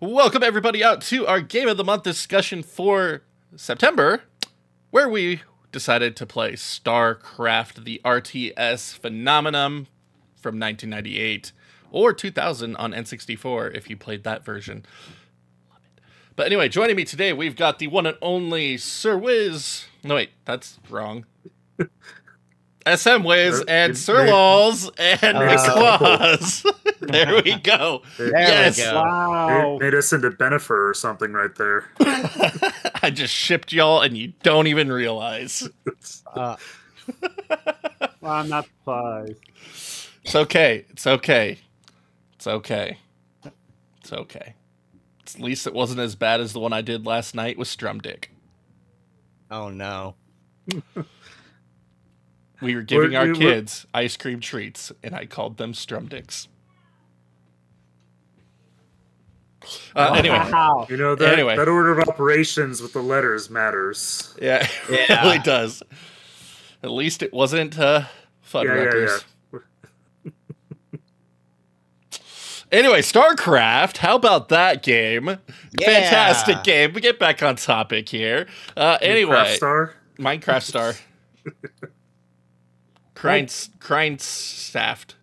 Welcome everybody out to our Game of the Month discussion for September, where we decided to play StarCraft, the RTS phenomenon from 1998 or 2000 on N64 if you played that version. But anyway, joining me today, we've got the one and only Sir Wiz. No, wait, that's wrong. SM Wiz Er, and it- Sir it- and Oh. McClaws. there we go. There Yes. we go. Wow. Wow. Made us into Benifer or something right there. I just shipped y'all and you don't even realize. Uh, Well, I'm not surprised. It's okay. It's okay. It's okay. It's okay. At least it wasn't as bad as the one I did last night with Strum Dick. oh no. We were giving We're- our we were- kids ice cream treats, and I called them Strum Dicks. Uh, anyway, Wow. You know that Anyway. that order of operations with the letters matters. yeah, it Yeah. really does. At least it wasn't uh, Fuddruckers. Yeah, Anyway, StarCraft. How about that game? Fantastic game. We get back on topic here. Uh, anyway, Craft Star. Minecraft Star. Krines staffed.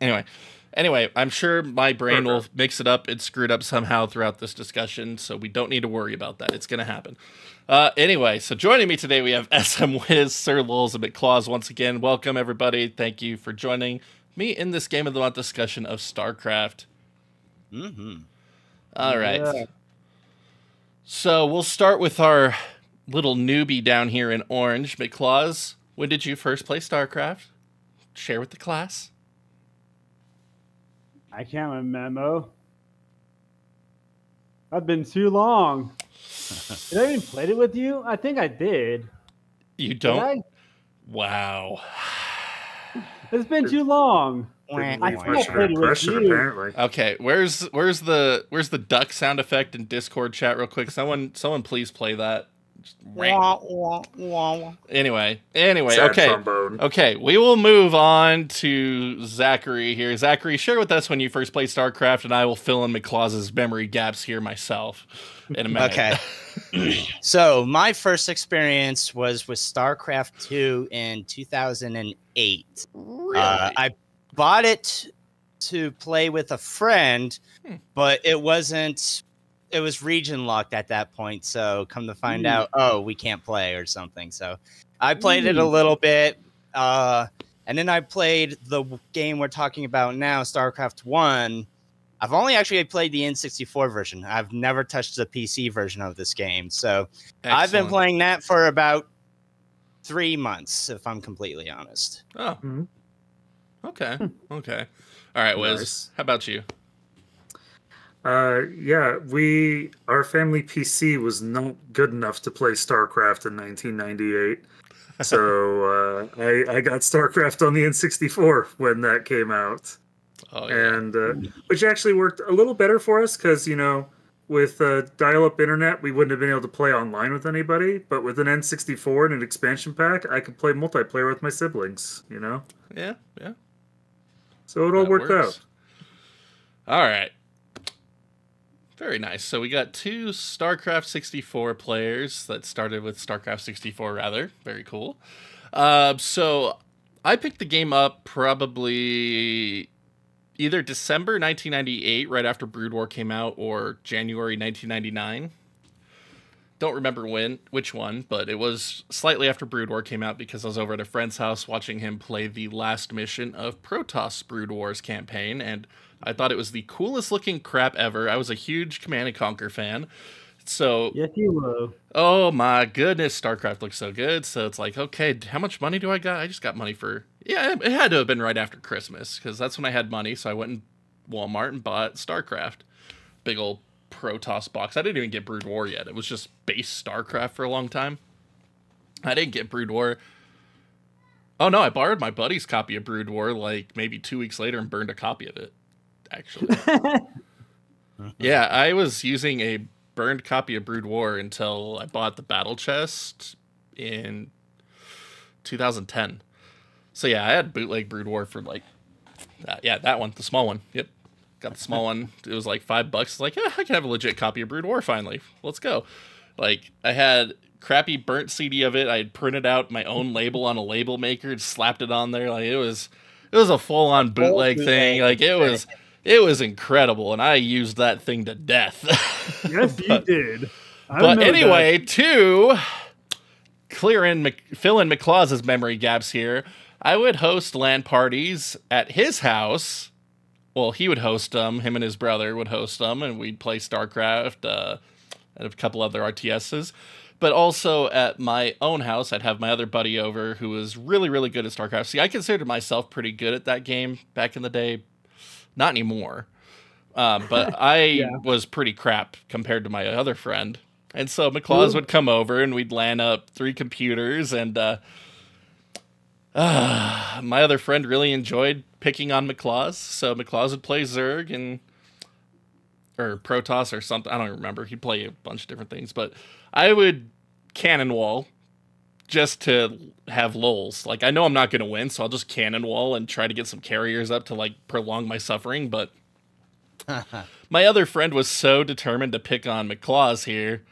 Anyway, anyway, I'm sure my brain will mix it up and screw it up somehow throughout this discussion, so we don't need to worry about that. It's going to happen. Uh, anyway, so joining me today, we have SM Wiz, Sir Lulz, and McClaws once again. Welcome, everybody. Thank you for joining me in this Game of the Month discussion of StarCraft. Mm-hmm. All right. Yeah. So we'll start with our little newbie down here in orange. McClaws, when did you first play StarCraft? Share with the class. I can't remember. I've been too long. Did I even played it with you? I think I did. You don't? I? Wow. It's been too long. I leave still much played with you. apparently. Okay, where's where's the where's the duck sound effect in Discord chat real quick? Someone someone please play that. Just rant. Anyway, anyway, Sad okay. trombone. Okay, we will move on to Zachary here. Zachary, share with us when you first played StarCraft, and I will fill in McClaws' memory gaps here myself in a minute. Okay. so my first experience was with StarCraft 2 in 2008. really? Uh, I bought it to play with a friend, Hmm. but it wasn't. It was region locked at that point. So come to find Mm. out, oh, we can't play or something. So I played it a Mm. little bit, uh, and then I played the game we're talking about now, StarCraft One. I've only actually played the N64 version. I've never touched the PC version of this game. So I've been playing that for about three months, if I'm completely honest. Oh, Mhm. okay, okay. All right, Wiz. Nice. How about you? Uh, yeah, we our family PC was not good enough to play StarCraft in 1998. So uh, I I got StarCraft on the N64 when that came out. Oh yeah. and uh, which actually worked a little better for us because you know with uh, dial-up internet we wouldn't have been able to play online with anybody but with an n64 and an expansion pack i could play multiplayer with my siblings you know yeah, yeah. so it all that worked works. out All right. Very nice. So we got two StarCraft 64 players that started with StarCraft 64, rather. Very cool. Uh, so I picked the game up probably either December 1998, right after Brood War came out, or January 1999. Don't remember when, which one, but it was slightly after Brood War came out because I was over at a friend's house watching him play the last mission of Protoss Brood Wars campaign, and I thought it was the coolest looking crap ever. I was a huge Command and Conquer fan. So, Yes, you will. oh my goodness, StarCraft looks so good. So it's like, okay, how much money do I got? I just got money for, yeah, it had to have been right after Christmas because that's when I had money. So I went in Walmart and bought StarCraft. Big old Protoss box. I didn't even get Brood War yet. It was just base StarCraft for a long time. I didn't get Brood War. Oh no, I borrowed my buddy's copy of Brood War like maybe two weeks later and burned a copy of it. Actually, yeah, I was using a burned copy of Brood War until I bought the battle chest in 2010. So yeah, I had bootleg Brood War for like, uh, yeah, that one, the small one. Yep, got the small one. It was like five bucks. Like, yeah, I can have a legit copy of Brood War finally. Let's go. Like, I had crappy burnt CD of it. I had printed out my own label on a label maker and slapped it on there. Like, it was, it was a full on bootleg thing. Like, it was, it was incredible, and I used that thing to death. Yes, you did. I but remember that. anyway, to clear in Mc, fill in McClaw's memory gaps here, I would host LAN parties at his house. Well, he would host them. Him and his brother would host them, and we'd play StarCraft uh, and a couple other RTSs. But also at my own house, I'd have my other buddy over who was really, really good at StarCraft. See, I considered myself pretty good at that game back in the day. Not anymore. Uh, but I Yeah. was pretty crap compared to my other friend. And so McClaws would come over and we'd land up three computers and uh, uh, my other friend really enjoyed picking on McClaws. So McClaws would play Zerg and or Protoss or something. I don't remember. He'd play a bunch of different things, but I would cannon wall just to have lulls. Like I know I'm not going to win, so I'll just cannon wall and try to get some carriers up to like prolong my suffering, but my other friend was so determined to pick on McClaws here.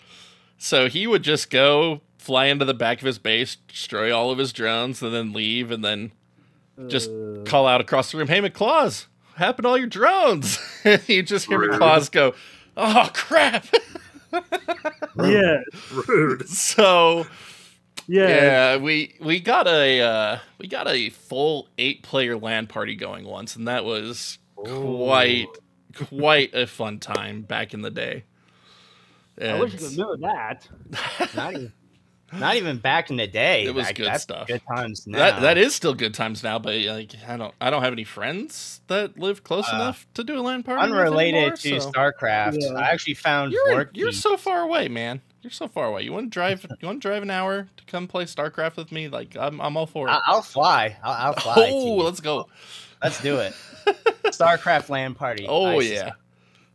So he would just go fly into the back of his base, destroy all of his drones, and then leave, and then just Uh, call out across the room, "Hey, McClaws, what happened to all your drones?" And you just hear Rude. McClaws go, "Oh crap!" yeah, Rude. so yeah, yeah, we we got a uh, we got a full eight player LAN party going once, and that was quite quite a fun time back in the day. I wish you could It's- remember that. not even, not even back in the day. It was like, good that's stuff. Good times now. That that is still good times now, but like I don't I don't have any friends that live close Uh, enough to do a LAN party. unrelated anymore, to so- StarCraft. Yeah. I actually found You're work. you're so far away, man. You're so far away. You want to drive? You want to drive an hour to come play StarCraft with me? Like I'm I'm all for it. I- I'll fly. I'll, I'll fly. oh, let's go. Let's do it. StarCraft LAN party. Oh ISIS. yeah.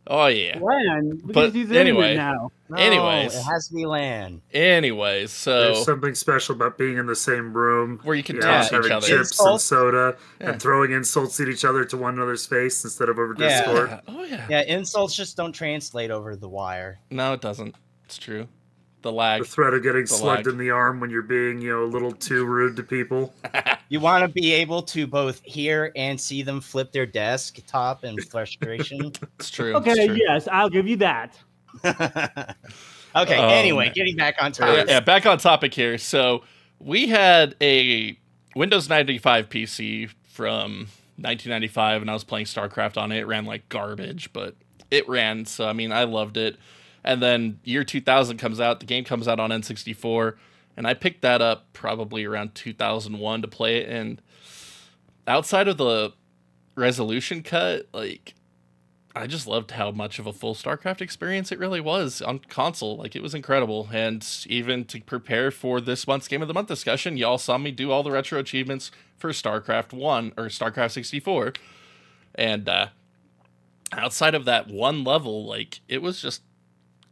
Oh yeah. Land. We But can anyway. anyway now. No, Anyways. it has to be land. Anyways, so There's something special about being in the same room. where you can Yeah, toss having each other. chips Insult. and soda Yeah. and throwing insults at each other to one another's face instead of over Yeah. Discord. Yeah. Oh yeah. Yeah, insults just don't translate over the wire. No, it doesn't. It's true. The lag. The threat of getting slugged lag. in the arm when you're being, you know, a little too rude to people. You want to be able to both hear and see them flip their desktop in frustration. It's true. Okay, it's true. yes, I'll give you that. okay, Oh, anyway, getting back on Yeah, topic. yeah, back on topic here. So we had a Windows 95 PC from 1995, and I was playing StarCraft on it. It ran like garbage, but it ran. So I mean, I loved it. And then year 2000 comes out. The game comes out on N64, and I picked that up probably around 2001 to play it. And outside of the resolution cut, like I just loved how much of a full StarCraft experience it really was on console. Like it was incredible. And even to prepare for this month's Game of the Month discussion, y'all saw me do all the retro achievements for StarCraft 1 or StarCraft 64. And uh outside of that one level, like it was just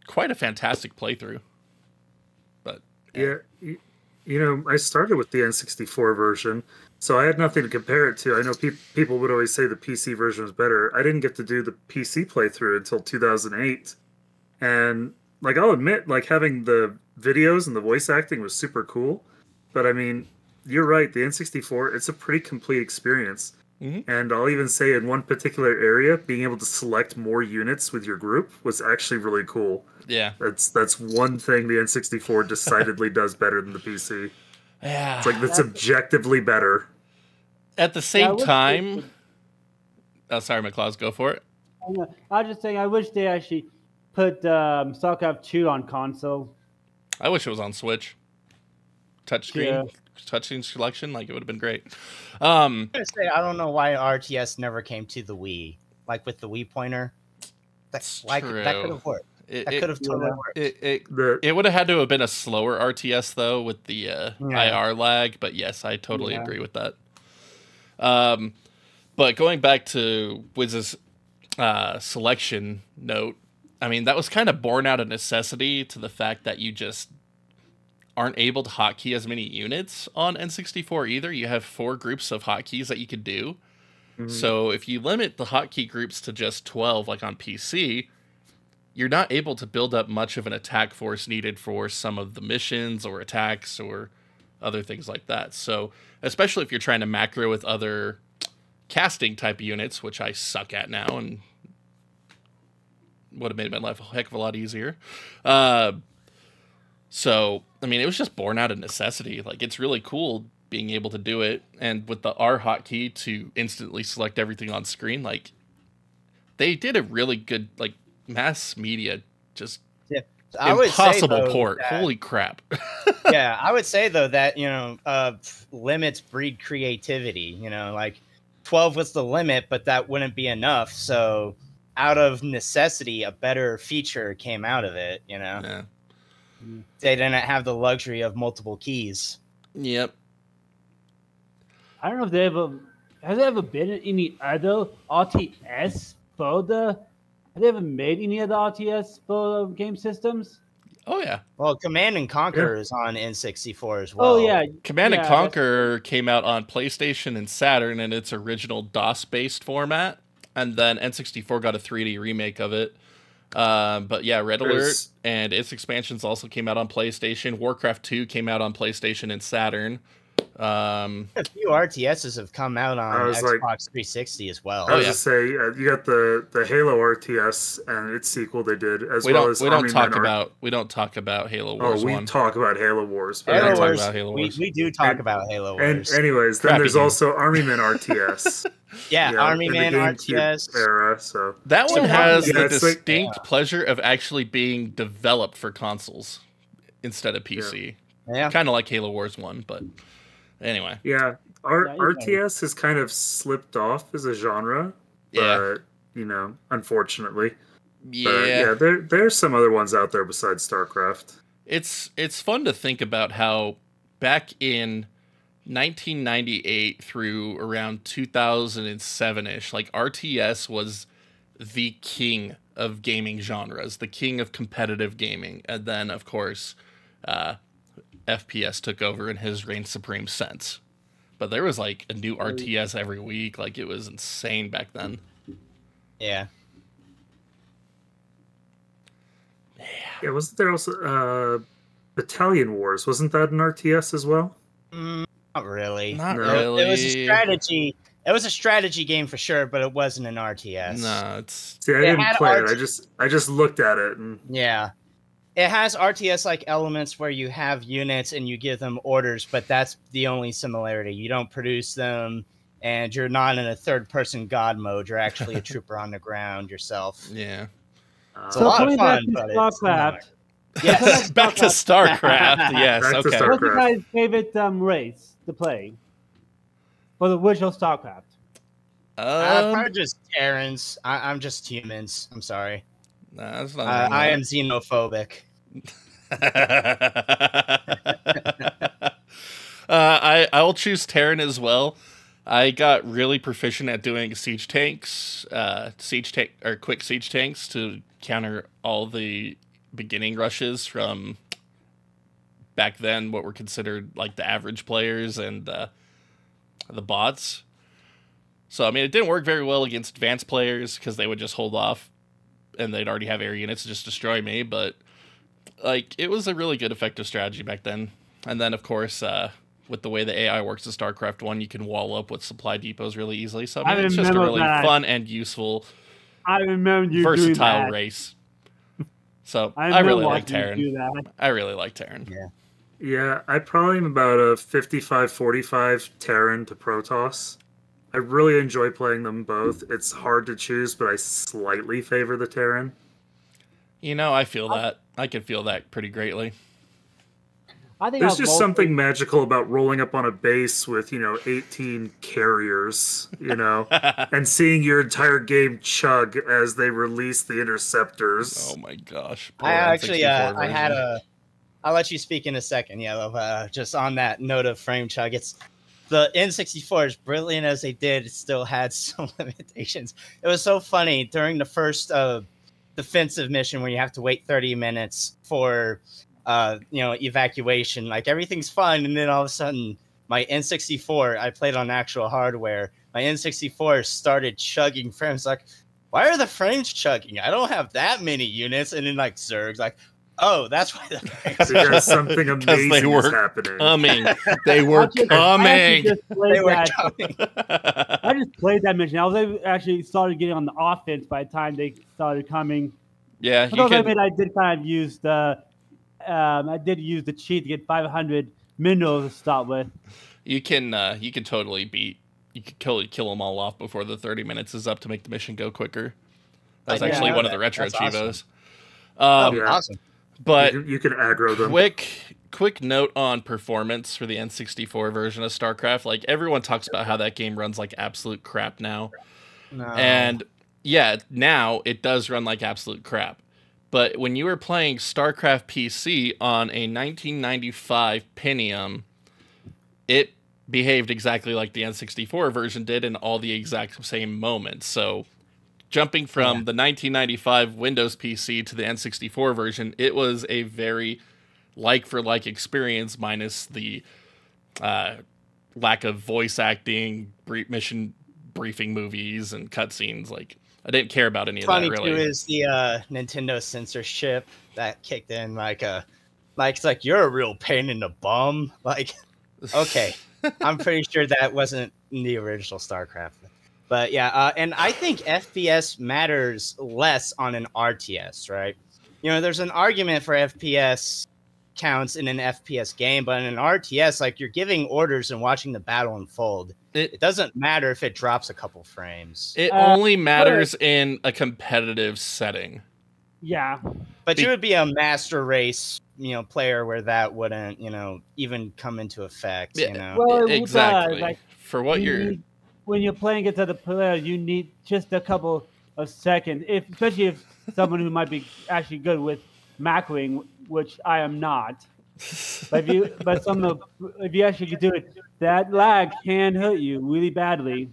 quite a fantastic playthrough. But Yeah, you, you know, I started with the N64 version, so I had nothing to compare it to. I know pe- people would always say the PC version was better. I didn't get to do the PC playthrough until 2008, and like I'll admit, like having the videos and the voice acting was super cool. But I mean, you're right. The N64, it's a pretty complete experience. Mhm. And I'll even say in one particular area, being able to select more units with your group was actually really cool. yeah. That's that's one thing the N64 decidedly does better than the PC. Yeah. It's like that's objectively better. At the same wish they time, could- oh, sorry, McClaws, go for it. I. I was just saying, I wish they actually put um, StarCraft 2 on console. I wish it was on Switch. Touchscreen, Yeah. Touchscreen selection, like it would have been great. Um, I'm say I don't know why RTS never came to the Wii, like with the Wii pointer. That's It's like that could have worked. it, That it, could have totally Yeah. worked. it, it, it would have had to have been a slower RTS though with the uh, Yeah. IR lag, but yes, I totally Yeah. agree with that. Um, but going back to Wiz's uh, selection note, I mean that was kind of born out of necessity to the fact that you just aren't able to hotkey as many units on N64 either. You have four groups of hotkeys that you could do. Mhm. So if you limit the hotkey groups to just 12, like on PC, you're not able to build up much of an attack force needed for some of the missions or attacks or other things like that. So, especially if you're trying to macro with other casting type units, which I suck at now and would have made my life a heck of a lot easier. Uh, so, I mean, it was just born out of necessity. Like, it's really cool being able to do it. And with the R hotkey to instantly select everything on screen, like, they did a really good, like, mass media, just I would say, impossible though, port. that- Holy crap. yeah, I would say though that you know uh, limits breed creativity. You know, like twelve was the limit, but that wouldn't be enough. So out of necessity, a better feature came out of it. You know, yeah. Mm. they didn't have the luxury of multiple keys. Yep. I don't know if they ever has there ever been any other RTS for the have they ever made any other RTS for game systems? Oh, yeah. Well, Command and Conquer is on N64 as oh, well. oh yeah, Command yeah, and that's- Conquer came out on PlayStation and Saturn in its original DOS based format, and then N64 got a 3D remake of it. Um, but yeah, Red Alert There's- and its expansions also came out on PlayStation. Warcraft 2 came out on PlayStation and Saturn. Um, a few RTSs have come out on Xbox like- 360 as well. I was yeah. just say uh, you got the the Halo RTS and its sequel they did as we well don't as we don't Army talk Men Ar- about we don't talk about Halo Wars Oh, we one. talk about Halo Wars, but Yeah, Halo talk Wars, about Halo we, Wars. we do talk And- about Halo and Wars. anyways, then Crappy there's game. also Army Men RTS. yeah, you know, Army Man RTS. era. So that one So has yeah, the it's like- distinct pleasure of actually being developed for consoles instead of PC. Yeah. Kind of like Halo Wars one, but anyway. yeah, R- Yeah, you can. RTS has kind of slipped off as a genre. Yeah. But, you know, unfortunately. Yeah. But, yeah, there there's some other ones out there besides StarCraft. It's it's fun to think about how back in 1998 through around 2007ish, like RTS was the king of gaming genres, the king of competitive gaming, and then of course, uh, FPS took over and has reigned supreme since. But there was like a new RTS every week, like it was insane back then. Yeah. Yeah, wasn't there also uh, Battalion Wars? Wasn't that an RTS as well? Mm, not really. Not No. really. It was a strategy. It was a strategy game for sure, but it wasn't an RTS. No, it's See, I It didn't had play it. I just I just looked at it and Yeah. It has RTS like elements where you have units and you give them orders, but that's the only similarity. You don't produce them and you're not in a third person god mode. You're actually a trooper on the ground yourself. yeah. uh, It's a lot of coming back fun, to but it's StarCraft. Yes. Back to StarCraft. Yes. Back okay. Star- What's your guys' favorite um, race to play for the original StarCraft? uh, Um, probably just Terrans. I, I'm just humans. I'm sorry. nah, that's not Uh, I am xenophobic. uh, I I will choose Terran as well. I got really proficient at doing siege tanks, uh, siege tank or quick siege tanks to counter all the beginning rushes from back then. What were considered like the average players and uh, the bots. So I mean, it didn't work very well against advanced players because they would just hold off, and they'd already have air units to just destroy me. But like it was a really good effective strategy back then. And then of course, uh, with the way the AI works in StarCraft One, you can wall up with supply depots really easily. So I I mean, it's just a really that. fun and useful, I remember you doing versatile that. race. So I, I, really like watching Terran. I really like Terran. yeah, I probably am about a 55-45 Terran to Protoss. I really enjoy playing them both. It's hard to choose, but I slightly favor the Terran. You know, I feel that. I can feel that pretty greatly. I think There's I'll just vote something magical about rolling up on a base with, you know, 18 carriers, you know, and seeing your entire game chug as they release the interceptors. oh my gosh. I poor actually, uh, I had a. I'll let you speak in a second, Yellow. Uh, just on that note of frame chug, it's the N64 as brilliant as they did, it still had some limitations. It was so funny during the first uh, defensive mission where you have to wait 30 minutes for, uh, you know, evacuation. Like everything's fine, and then all of a sudden, my N64, I played on actual hardware, my N64 started chugging frames. Like, why are the frames chugging? I don't have that many units. And then like Zerg's like, oh, that's why the frames. Because they amazing is were happening. Coming. They were I actually- coming. actually just played they were that- coming. I just played that mission. I was actually started getting on the offense by the time they started coming. yeah, you Although I can, admit I did kind of use the, um, I did use the cheat to get 500 minerals to start with. you can, uh, you can totally beat. You could totally kill them all off before the thirty minutes is up to make the mission go quicker. That was I actually know one of the retro That's awesome. cheevos. Um, Awesome. But you, can, you can aggro them. quick quick note on performance for the N64 version of StarCraft. Like everyone talks about how that game runs like absolute crap now. No. And yeah, now it does run like absolute crap. But when you were playing StarCraft PC on a 1995 Pentium, it behaved exactly like the N64 version did in all the exact same moments. So jumping from Yeah. the 1995 Windows PC to the N64 version, it was a very like for like experience minus the uh, lack of voice acting, brief mission briefing movies and cutscenes. Like I didn't care about any of funny that too really. is the uh, Nintendo censorship that kicked in. Like like it's like you're a real pain in the bum. Like okay, I'm pretty sure that wasn't in the original StarCraft. But yeah, uh, and I think FPS matters less on an RTS, right? You know, there's an argument for FPS counts in an FPS game, but in an RTS, like you're giving orders and watching the battle unfold. It- It doesn't matter if it drops a couple frames. It Uh, only matters in a competitive setting. Yeah. But Be- you would be a master race, you know, player where that wouldn't, you know, even come into effect. Yeah. You know, Well, it exactly. does, like, For what you you're need- when you're playing against other players, you need just a couple of seconds, if especially if someone who might be actually good with macroing, which I am not. But if you, but some of, if you actually could do it, that lag can hurt you really badly.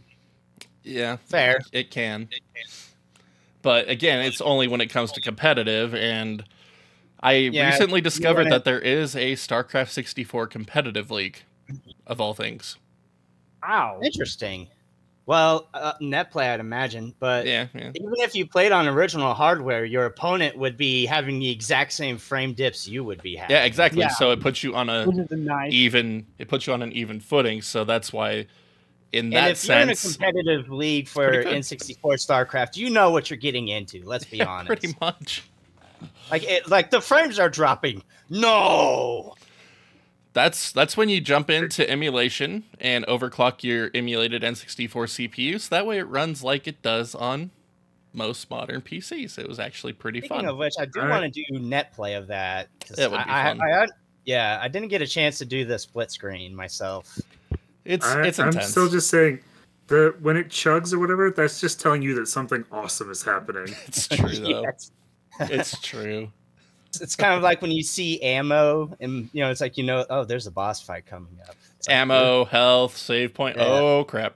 yeah, fair. it can. But again, it's only when it comes to competitive and I Yeah, recently discovered wanna- that there is a StarCraft 64 competitive league of all things. Wow, Interesting. Well, uh, net play, I'd imagine, but Yeah, yeah. even if you played on original hardware, your opponent would be having the exact same frame dips you would be having. Yeah, exactly. Yeah. So it puts you on a Which is a nice. even it puts you on an even footing, so that's why in And that if you're in a sense competitive league for. N64 StarCraft, you know what you're getting into. Let's be yeah, honest. pretty much. Like, it, like the frames are dropping. No. That's that's when you jump into emulation and overclock your emulated N64 CPU, so that way it runs like it does on most modern PCs. It was actually pretty Speaking fun. of which, I do Alright. want to do net play of that. 'cause That would be I, fun. I, I, yeah, I didn't get a chance to do the split screen myself. it's I, it's I'm still just saying the when it chugs or whatever, that's just telling you that something awesome is happening. it's true though. Yeah, it's, It's true. It's kind of like when you see ammo, and you know, it's like you know, oh, there's a boss fight coming up. It's like, Ammo, health, save point. Yeah. Oh crap.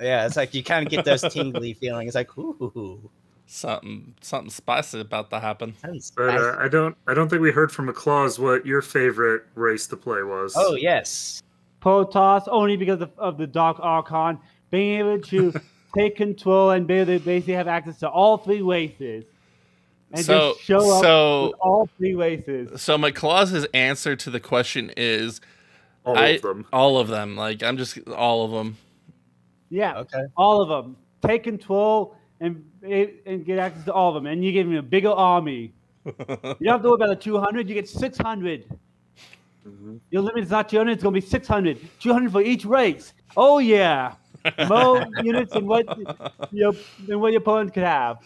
Yeah, it's like you kind of get those tingly feelings, like ooh, Something something spicy about to happen. sounds But uh. I don't I don't think we heard from McClaws what your favorite race to play was. oh yes, Protoss only because of, of the Dark Archon being able to take control and be able to basically have access to all three races and So just show up so with all three races. so McClaws's answer to the question is all I- of them. all of them. Like I'm just all of them. Yeah, okay. all of them. Take control and and get access to all of them, and you give me a bigger army. You don't have to worry about the 200. You get 600. Mhm. Your limit is not 200. It's going to be 600. 200 for each race. Oh yeah, more units than what your than what your opponent could have.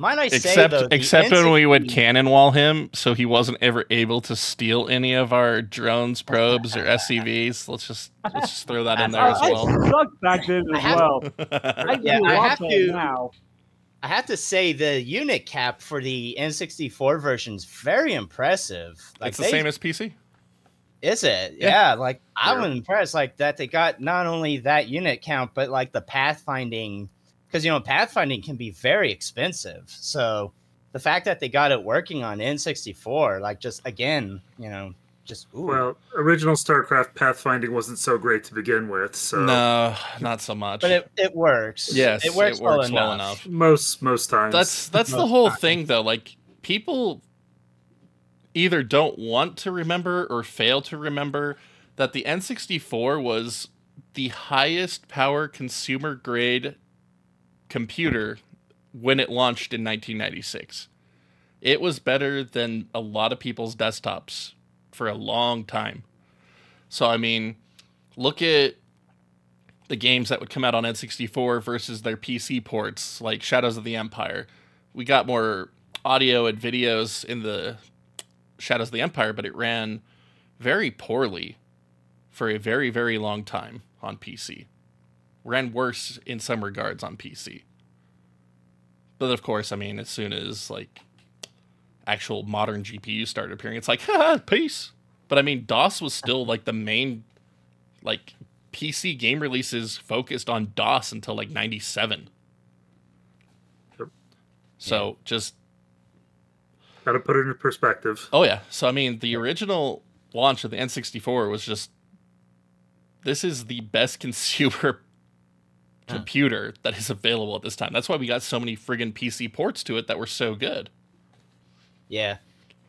Might I say except though, except when we would N64 cannon wall him, so he wasn't ever able to steal any of our drones, probes, or SCVs. Let's just let's just throw that in there I, as I well. sucked back then I as have- well. I Yeah, I have to- now. I have to say the unit cap for the N64 version is very impressive. Like it's the they- same as PC. Is it? Yeah. Yeah. like I'm impressed. Like that they got not only that unit count, but like the pathfinding, because you know pathfinding can be very expensive. So the fact that they got it working on N64, like just again, you know, just ooh. Well, original StarCraft pathfinding wasn't so great to begin with, so No, not so much. but it, it works. yes, it works, well, enough. enough. most most times. That's that's the whole times. thing though. Like people either don't want to remember or fail to remember that the N64 was the highest power consumer grade computer when it launched in 1996. It was better than a lot of people's desktops for a long time. So I mean, look at the games that would come out on N64 versus their PC ports, like Shadows of the Empire. We got more audio and videos in the Shadows of the Empire, but it ran very poorly for a very, very long time on PC. Ran worse in some regards on PC. But of course, I mean, as soon as like actual modern GPUs started appearing, it's like, ha, peace. But I mean, DOS was still like the main like PC game releases focused on DOS until like 97. Yep. So just got to put it in perspective. oh yeah. So I mean the original launch of the N64 was just this is the best consumer computer that is available at this time. That's why we got so many friggin' PC ports to it that were so good. Yeah.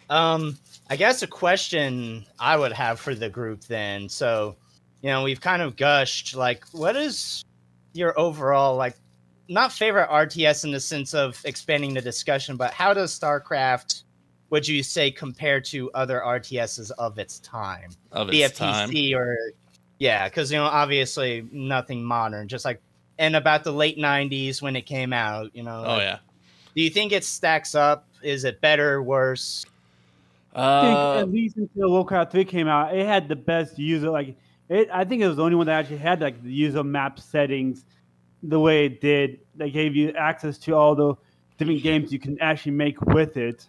Um, I guess a question I would have for the group then. So, you know, we've kind of gushed like what is your overall like not favorite RTS in the sense of expanding the discussion, but how does StarCraft would you say compare to other RTSs of its time? Of Be it time. PC or yeah, because you know, obviously nothing modern, just like and about the late nineties when it came out, you know. Oh like, yeah. Do you think it stacks up? Is it better, worse? I think Uh, at least until Warcraft 3 came out, it had the best user like it. I think it was the only one that actually had like the user map settings the way it did. They gave you access to all the different games you can actually make with it.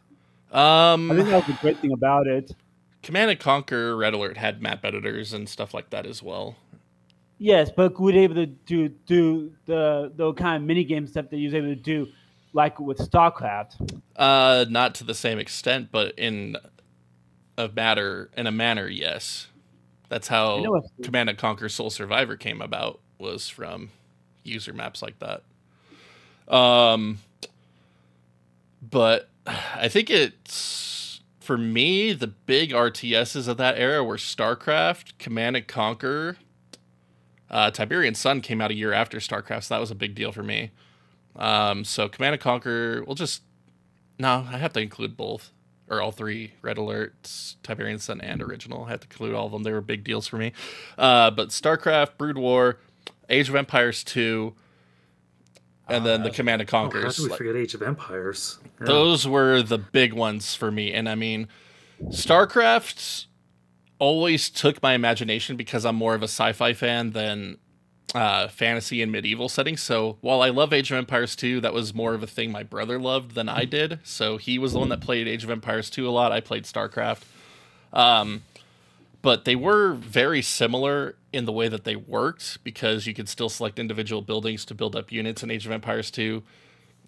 Um, I think that was the great thing about it. Command and Conquer Red Alert had map editors and stuff like that as well. Yes, but we were able to do do the the kind of mini game stuff that you was able to do, like with StarCraft. Uh, not to the same extent, but in a matter in a manner, yes. That's how Command and Conquer Sole Survivor came about was from user maps like that. Um, but I think it's for me the big RTSs of that era were StarCraft, Command and Conquer. Uh, Tiberian Sun came out a year after StarCraft, so that was a big deal for me. Um, so Command and Conquer, we'll just no, I have to include both or all three Red Alerts, Tiberian Sun, and original. I have to include all of them. They were big deals for me. Uh, but StarCraft, Brood War, Age of Empires 2, and then the Uh, Command and Oh, how do we like, forget Age of Empires? Yeah. those were the big ones for me. And I mean, StarCraft always took my imagination because I'm more of a sci fi fan than uh, fantasy and medieval settings. So while I love Age of Empires 2, that was more of a thing my brother loved than I did. So he was the one that played Age of Empires 2 a lot. I played StarCraft. Um, but they were very similar in the way that they worked because you could still select individual buildings to build up units in Age of Empires 2.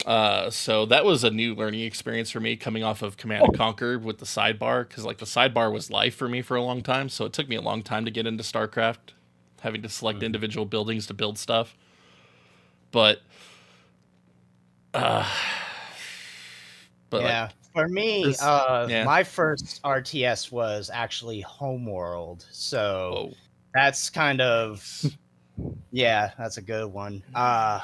Uh, so that was a new learning experience for me coming off of Command and Conquer with the sidebar because like the sidebar was life for me for a long time. So it took me a long time to get into StarCraft, having to select individual buildings to build stuff. But, uh, but like, yeah. For me, This- uh, Yeah. my first RTS was actually Homeworld. So whoa. that's kind of, yeah, that's a good one. Uh,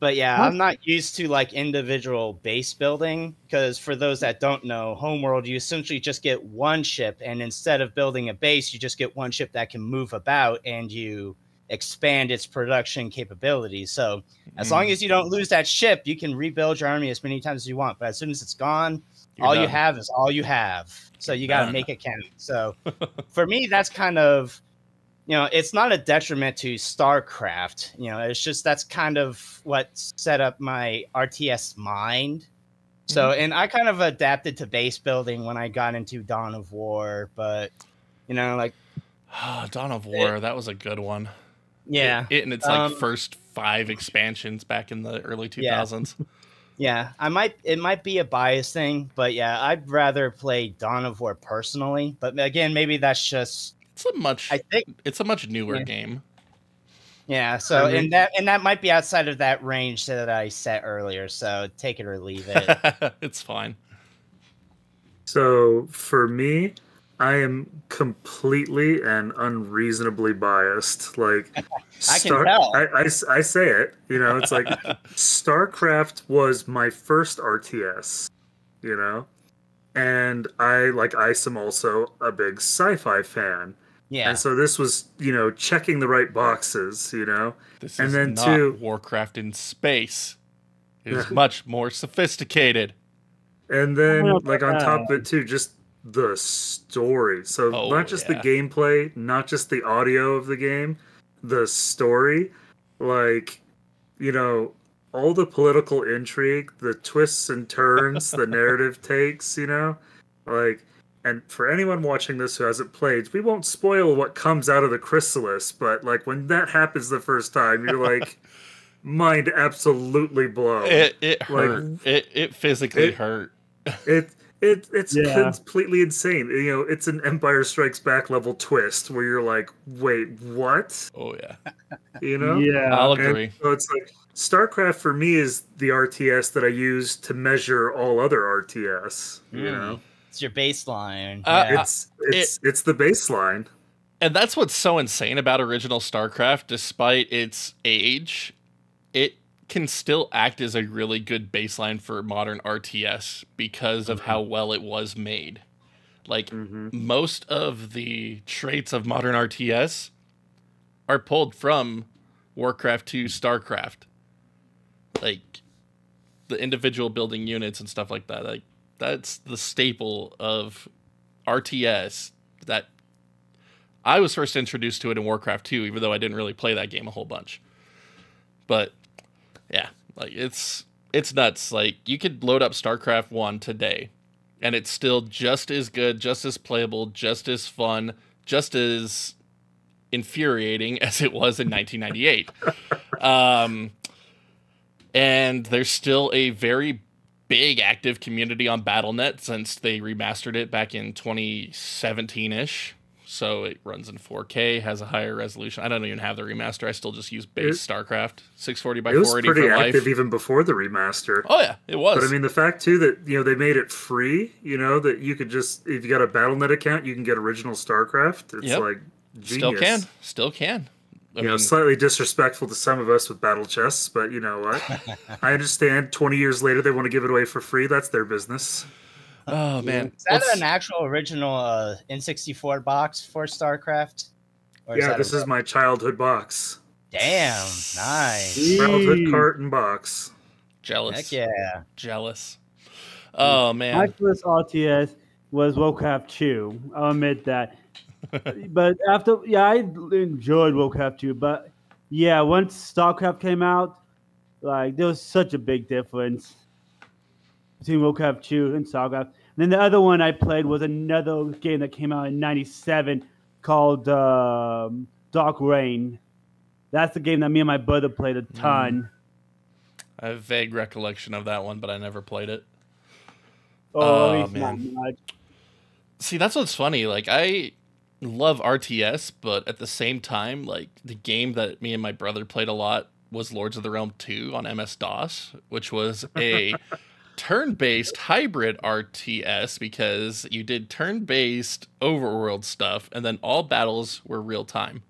but yeah, Huh? I'm not used to like individual base building because for those that don't know, Homeworld, you essentially just get one ship, and instead of building a base, you just get one ship that can move about and you expand its production capabilities. So as long Mm, as you don't lose that ship, you can rebuild your army as many times as you want. But as soon as it's gone, you're all you have is all you have. So you got to make it count. So for me, that's kind of, you know, it's not a detriment to StarCraft. You know, it's just that's kind of what set up my RTS mind. So, Mm-hmm. and I kind of adapted to base building when I got into Dawn of War, but you know, like, Dawn of War, that was a good one. yeah, It, and its like Um, first five expansions back in the early Yeah. 2000s. Yeah, I might. It might be a bias thing, but yeah, I'd rather play Dawn of War personally. But again, maybe that's just. It's a much. I think. it's a much newer Yeah. game. Yeah. So I mean- and that and that might be outside of that range that I set earlier. So take it or leave it. it's fine. So for me, I am completely and unreasonably biased. Like, I can tell. I, I s- I say it. You know, it's like StarCraft was my first RTS. You know, and I like I am also a big sci-fi fan, yeah. and so this was you know checking the right boxes. You know, This And is then not two- Warcraft in space. It is much more sophisticated. And then, like on top of it um, too, just the story. So Oh, not just yeah. the gameplay, not just the audio of the game, the story. Like, you know, all the political intrigue, the twists and turns, the narrative takes. You know, like, and for anyone watching this who hasn't played, we won't spoil what comes out of the chrysalis. But like when that happens the first time, you're like, mind absolutely blown. It it Like- hurt. it it physically It- hurt. It it it's Yeah. completely insane. You know, it's an Empire Strikes Back level twist where you're like, wait, what? Oh yeah, You know? Yeah. I'll And agree. so it's like StarCraft for me is the RTS that I use to measure all other RTS. You Mm. know, It's your baseline. Uh, yeah. it's it's it's the baseline. And that's what's so insane about original StarCraft, despite its age, it can still act as a really good baseline for modern RTS because of how well it was made. Like hmm most of the traits of modern RTS are pulled from Warcraft 2 StarCraft. Like the individual building units and stuff like that. Like that's the staple of RTS that I was first introduced to it in Warcraft 2 even though I didn't really play that game a whole bunch. But yeah, like it's it's nuts. Like you could load up StarCraft 1 today and it's still just as good, just as playable, just as fun, just as infuriating as it was in 1998. um, and there's still a very big active community on BattleNet since they remastered it back in 2017 ish. So it runs in 4K, has a higher resolution. I don't even have the remaster. I still just use base StarCraft 640 by 480 for life. It was 480 pretty life. active even before the remaster. Oh yeah, it was. But I mean, the fact too that you know they made it free. You know that you could just if you got a BattleNet account, you can get original StarCraft. It's Yep. like genius. still can, still can. I you know, mean, slightly disrespectful to some of us with battle chests, but you know what? I understand. Twenty years later, they want to give it away for free. That's their business. oh man, is that Let's- an actual original uh, N64 box for StarCraft? Or yeah, that this a- is my childhood box, damn nice. childhood Jeez. carton box. jealous. Heck yeah. jealous. Oh man, My first RTS was Warcraft 2. I'll admit that. But after, yeah, I enjoyed Warcraft 2. But yeah, once StarCraft came out, like there was such a big difference between Warcraft 2 and StarCraft. And then the other one I played was another game that came out in '97 called um, Dark Reign. That's the game that me and my brother played a ton. I have vague recollection of that one, but I never played it. Oh, least man. See, that's what's funny. Like I love RTS, but at the same time, like the game that me and my brother played a lot was Lords of the Realm 2 on MS DOS, which was a turn-based hybrid RTS because you did turn-based overworld stuff and then all battles were real time.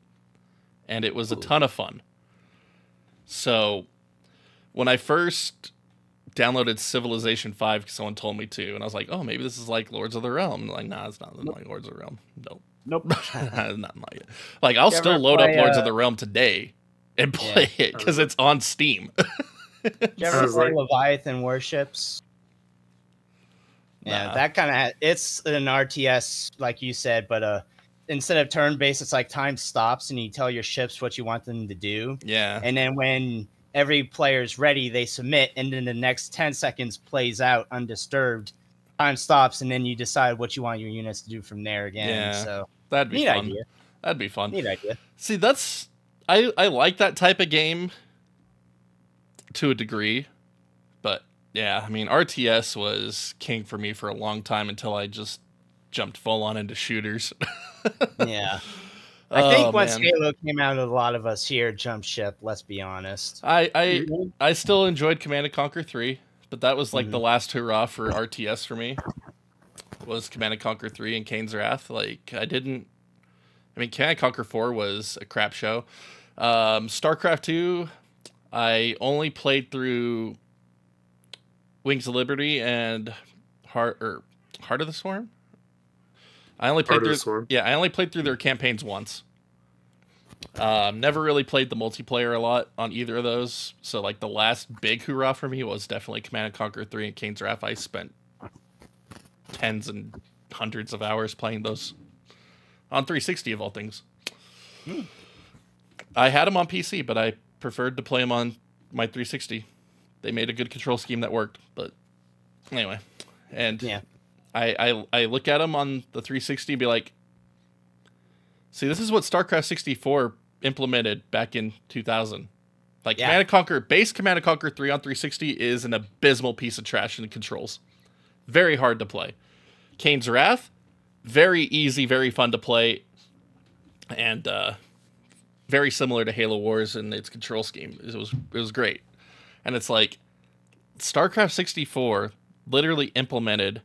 And it was a ton of fun. So, when I first downloaded Civilization 5 because someone told me to, and I was like, oh, maybe this is like Lords of the Realm. like, nah, it's not like Lords of the Realm. Nope. Nope. It's not like it. Like, I'll still ever load up Lords uh, of the Realm today and play it because it's on Steam. You ever play like- Leviathan Warships? Yeah, Nah. that kind of it's an RTS, like you said, but uh, instead of turn based, it's like time stops and you tell your ships what you want them to do, yeah. and then when every player's ready, they submit, and then the next ten seconds plays out undisturbed. Time stops, and then you decide what you want your units to do from there again. Yeah. So That'd be neat fun. idea. That'd be fun. Neat idea. See, that's I I like that type of game to a degree, but yeah, I mean RTS was king for me for a long time until I just jumped full on into shooters. Yeah. I think Oh, once man. Halo came out, a lot of us here jumped ship. Let's be honest. I I I still enjoyed Command and Conquer 3, but that was like Mm-hmm. the last hurrah for RTS for me. Was Command and Conquer 3 and Kane's Wrath. Like I didn't I mean Command and Conquer 4 was a crap show. Um StarCraft 2 I only played through Wings of Liberty and Heart or Heart of the Swarm. I only played Heart of through the Swarm. yeah, I only played through their campaigns once. Um, never really played the multiplayer a lot on either of those. So like the last big hoorah for me was definitely Command and Conquer 3 and Kane's Wrath. I spent tens and hundreds of hours playing those on 360 of all things. I had them on PC, but I preferred to play them on my 360. They made a good control scheme that worked, but anyway. And Yeah. I, I I look at them on the 360 and be like, see, this is what StarCraft 64 implemented back in 2000. Like Yeah. Command and Conquer, base Command and Conquer 3 on 360 is an abysmal piece of trash in the controls. Very hard to play. Kane's Wrath, very easy, very fun to play, and uh, very similar to Halo Wars in its control scheme. It was it was great, and it's like StarCraft 64 literally implemented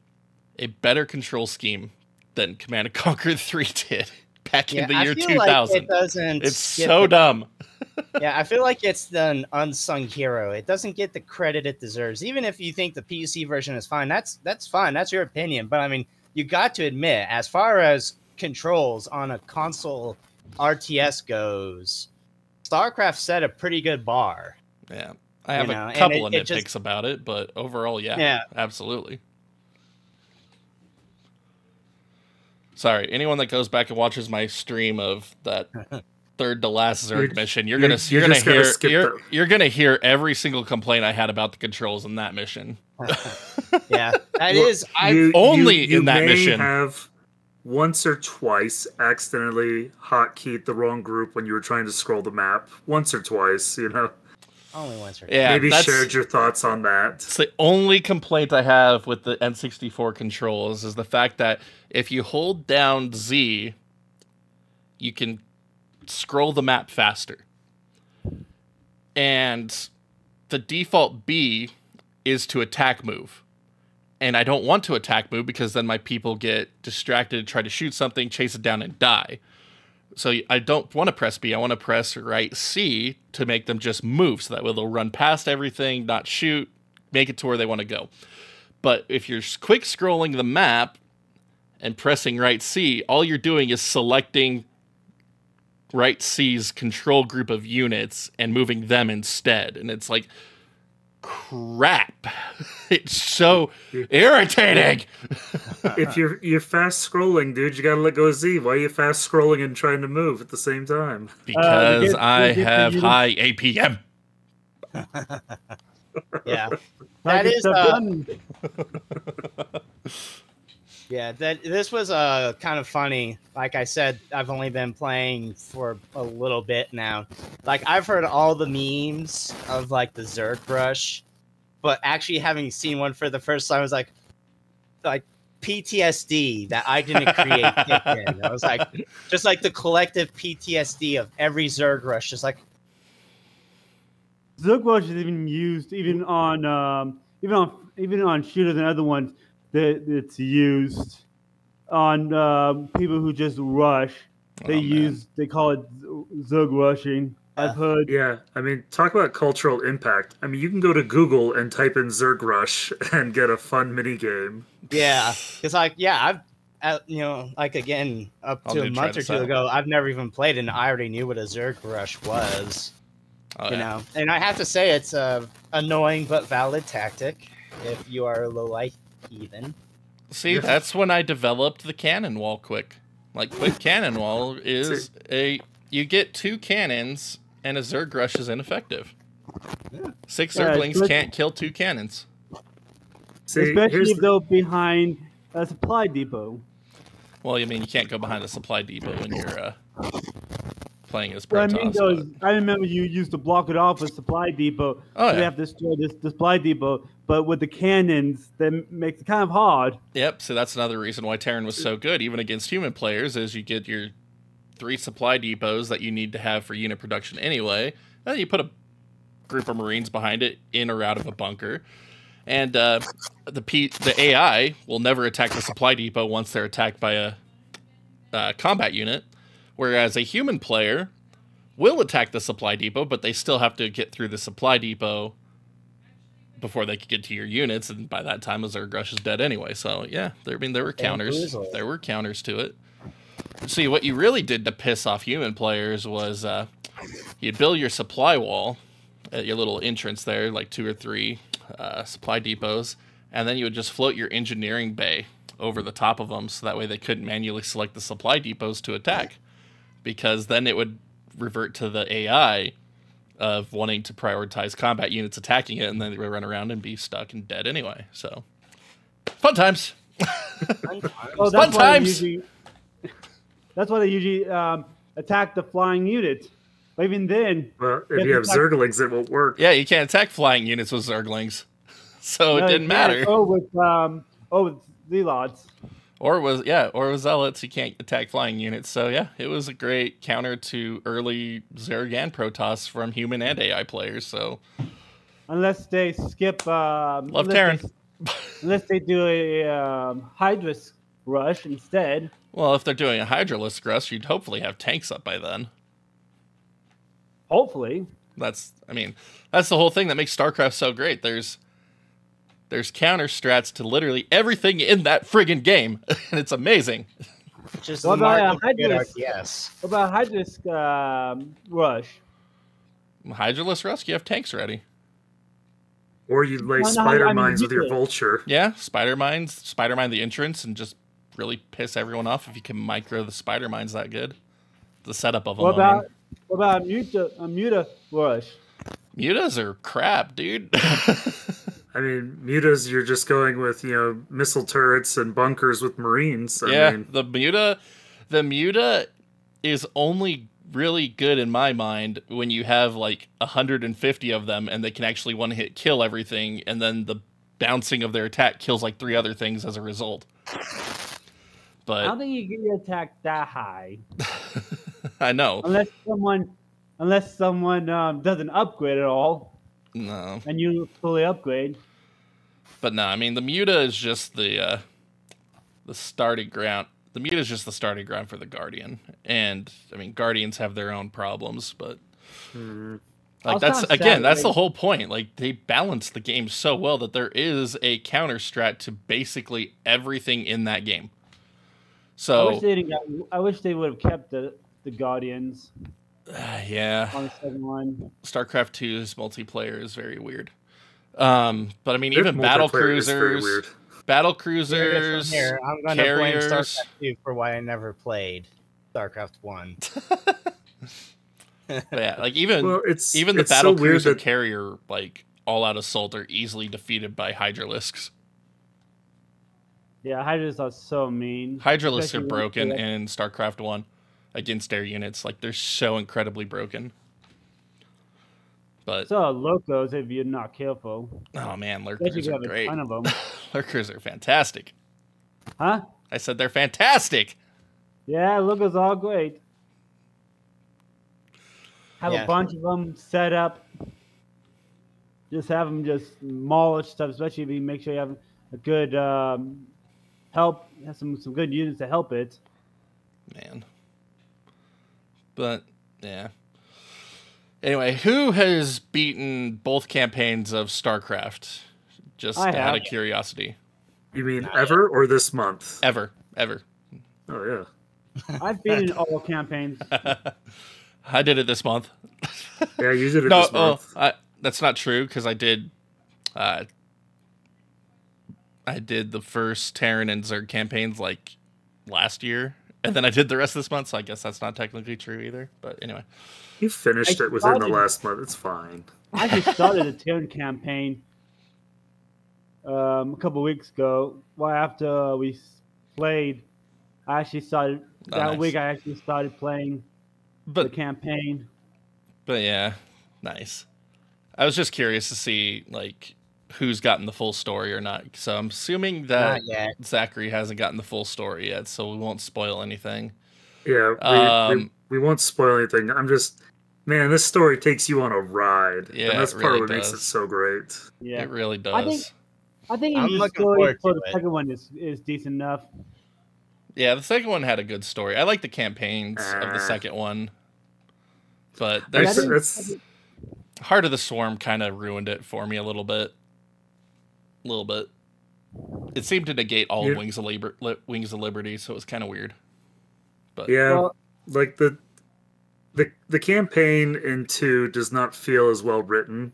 a better control scheme than Command and Conquer 3 did back Yeah, in the I year feel 2000. Like it doesn't. it's so the- dumb. yeah, I feel like it's an unsung hero. It doesn't get the credit it deserves. Even if you think the PC version is fine, that's that's fine. That's your opinion. But I mean, you got to admit, as far as controls on a console RTS goes, StarCraft set a pretty good bar. Yeah. I have You know, a couple of it nitpicks about it, but overall, yeah, Yeah. absolutely. Sorry, anyone that goes back and watches my stream of that third to last Zerg You're- mission, you're you're- gonna you you're gonna just gotta hear you're, you're gonna hear every single complaint I had about the controls in that mission. Yeah, that Well, is. I You- Only you, you in that may mission. have once or twice accidentally hotkeyed the wrong group when you were trying to scroll the map. Once or twice, you know. Only once. Or Yeah, Maybe that's, shared your thoughts on that. It's the only complaint I have with the N64 controls is the fact that if you hold down Z, you can scroll the map faster. And the default B is to attack move. And I don't want to attack move because then my people get distracted, try to shoot something, chase it down, and die. So I don't want to press B. I want to press right C to make them just move, so that way they'll run past everything, not shoot, make it to where they want to go. But if you're quick scrolling the map and pressing right C, all you're doing is selecting right C's control group of units and moving them instead. And it's like, crap. it's so irritating. if you're you're fast scrolling, dude, you gotta let go of Z. Why are you fast scrolling and trying to move at the same time? Because get- I get have unit- high APM. yeah, that is. That it's is, a uh, gun. Yeah. That this was uh, kind of funny. Like I said, I've only been playing for a little bit now. Like I've heard all the memes of like the Zerg rush, but actually having seen one for the first time, I was like, like PTSD that I didn't create. kicked. I was like, just like the collective PTSD of every Zerg rush, just like Zerg Rush is even used even on um, even on even on shooters and other ones that it's used on um, people who just rush. They Oh, use they call it Zerg rushing. Yeah. I've heard. Yeah, I mean, talk about cultural impact. I mean, you can go to Google and type in Zerg Rush and get a fun mini game. Yeah, because like yeah, I've uh, you know like again up I'll to a need to month or two ago, I've never even played and I already knew what a Zerg rush was. Oh, you yeah. know, and I have to say it's a annoying but valid tactic if you are a low light heathen. See, Yeah. that's when I developed the cannon wall quick. Like quick cannon wall is a you get two cannons and a Zerg rush is ineffective. Six Yeah, Zerglings but- can't kill two cannons. See, Especially here's if they're behind a supply depot. Well, I mean you can't go behind a supply depot when you're uh, playing as What I mean though I remember you used to block it off with supply depot. Oh, so yeah. have to destroy this, this supply depot, but with the cannons, that makes it kind of hard. Yep. So that's another reason why Terran was so good, even against human players, is you get your three supply depots that you need to have for unit production anyway. And then you put a group of Marines behind it, in or out of a bunker, and uh, the P- the AI will never attack the supply depot once they're attacked by a uh, combat unit, whereas a human player will attack the supply depot, but they still have to get through the supply depot before they could get to your units, and by that time, Zergrush is dead anyway. So yeah, there. I mean, there were counters. There were counters to it. See, what you really did to piss off human players was uh, you'd build your supply wall at your little entrance there, like two or three uh, supply depots, and then you would just float your engineering bay over the top of them, so that way they couldn't manually select the supply depots to attack, because then it would revert to the AI of wanting to prioritize combat units attacking it, and then they would run around and be stuck and dead anyway. So, fun times. Oh, Fun that's why times. usually. That's why they usually um, attack the flying units. But even then, Well, if you have it's Zerglings, it won't work. Yeah, you can't attack flying units with Zerglings, so it didn't matter. Oh, with um, oh, with zealots. Or was yeah, or with zealots, you can't attack flying units. So yeah, it was a great counter to early Zerg and Protoss from human and AI players. So Unless they skip. Um, Love Terran. They, unless they do a um, Hydras rush instead. well, if they're doing a Hydralisk rush, you'd hopefully have tanks up by then. Hopefully. That's I mean, that's the whole thing that makes StarCraft so great. There's there's counter strats to literally everything in that friggin' game, and it's amazing. Just What about, mark uh, of good What about Hydras um, rush? Hydralisk rush, you have tanks ready. Or you lay No, no, I spider mean, mines you with your vulture. Yeah, spider mines, spider mine the entrance, and just really piss everyone off if you can micro the spider mines that good. The setup of them. What I mean. about what about a muta a muta rush? mutas are crap, dude. I mean, mutas, you're just going with, you know, missile turrets and bunkers with Marines. I yeah, mean, the muta, the muta is only really good in my mind when you have like 150 of them and they can actually one hit kill everything, and then the bouncing of their attack kills like three other things as a result. But I But don't think you can attack that high I know, unless someone unless someone um, doesn't upgrade at all no. and you fully upgrade. But no, I mean the Muta is just the uh, the starting ground. The Muta is just the starting ground for the Guardian, and I mean Guardians have their own problems, but hmm, like that's again sad that's the whole point. Like they balance the game so well that there is a counter strat to basically everything in that game. So I wish they. Got, I wish they would have kept the the Guardians yeah, on the second one. StarCraft 2's multiplayer is very weird. Um, but I mean their even battle multiplayer is cruisers, weird. battle cruisers, here, I'm going to blame. StarCraft 2 for why I never played StarCraft 1. Yeah, like even Well, it's even the it's battle so weird cruiser that carrier like all out assault are easily defeated by hydralisks Yeah, Hydras are so mean. hydralisks Especially are broken in starcraft 1 against air units like they're so incredibly broken but So locos if you're not careful. oh man Especially lurkers if you are have a great ton of them. lurkers are fantastic Huh? i said they're fantastic Yeah, locos are great. Have Yeah. a bunch of them set up. Just have them just demolish stuff, especially if you make sure you have a good um, help, have some some good units to help it. man but yeah anyway who has beaten both campaigns of starcraft just I out have. of curiosity you mean ever or this month? ever ever Oh yeah. I've beaten all campaigns. I did it this month. Yeah, you did it no, this oh. I, that's not true because I did. Uh, I did the first Terran and Zerg campaigns like last year, and then I did the rest of this month. So I guess that's not technically true either. But anyway, You finished I it within the last month. It's fine. I just started a Terran campaign um, a couple weeks ago. Right after we played, I actually started Oh, that nice. week. I actually started playing the campaign. but yeah, nice. I was just curious to see like who's gotten the full story or not. So I'm assuming that Zachary hasn't gotten the full story yet, so we won't spoil anything. Yeah, we, Um, we, we won't spoil anything. I'm just, man, this story takes you on a ride. Yeah, and that's part really of what makes it so great. Yeah, It really does. I think- I think I'm the story for the it. second one is is decent enough. Yeah, the second one had a good story. I like the campaigns of the Ah. second one. But I there's That's- Heart of the Swarm kind of ruined it for me a little bit. A little bit. It seemed to negate all Yeah. Wings of Liber- Li- Wings of Liberty, so it was kind of weird. But Yeah, Well, like the the the campaign in two does not feel as well written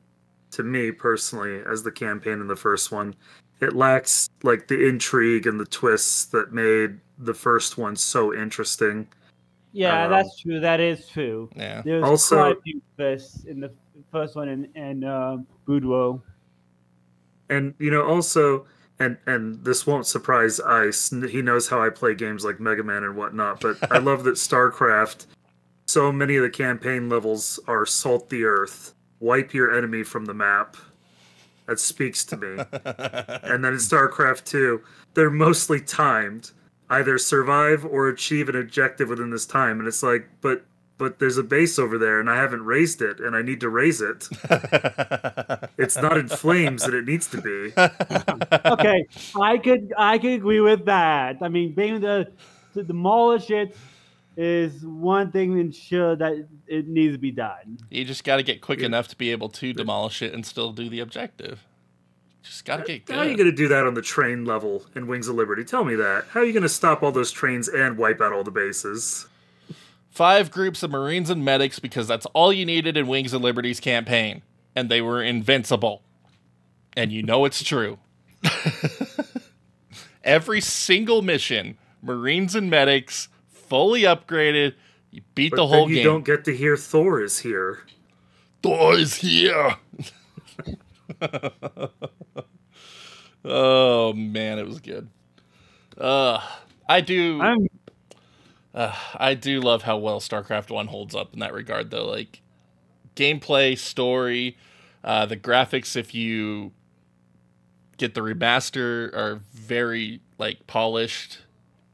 to me personally as the campaign in the first one. It lacks like the intrigue and the twists that made the first one so interesting. yeah, Um, that's true. That is true. yeah. There's Also- quite a few twists in the first one and and um, Boudreaux. And you know, also, and and this won't surprise Ice. He knows how I play games like Mega Man and whatnot. But I love that StarCraft. So many of the campaign levels are salt the earth, wipe your enemy from the map. That speaks to me. and then in StarCraft 2, they're mostly timed. Either survive or achieve an objective within this time. And it's like, but but there's a base over there and I haven't raised it and I need to raise it. It's not in flames that it needs to be. okay, I could I could agree with that. I mean, being able to, to demolish it is one thing to ensure that it needs to be done. you just got to get quick Yeah. enough to be able to demolish it and still do the objective. Just got to get good. How are you going to do that on the train level in Wings of Liberty? Tell me that. How are you going to stop all those trains and wipe out all the bases? Five groups of Marines and medics because that's all you needed in Wings of Liberty's campaign. And they were invincible. And you know it's true. Every single mission, Marines and medics, fully upgraded. You beat But the whole then you game. don't get to hear Thor is here. Thor is here. oh man, it was good. Uh, I do. I'm Uh, I do love how well StarCraft One holds up in that regard, though. Like gameplay, story, uh, the graphics. If you get the remaster, are very like polished,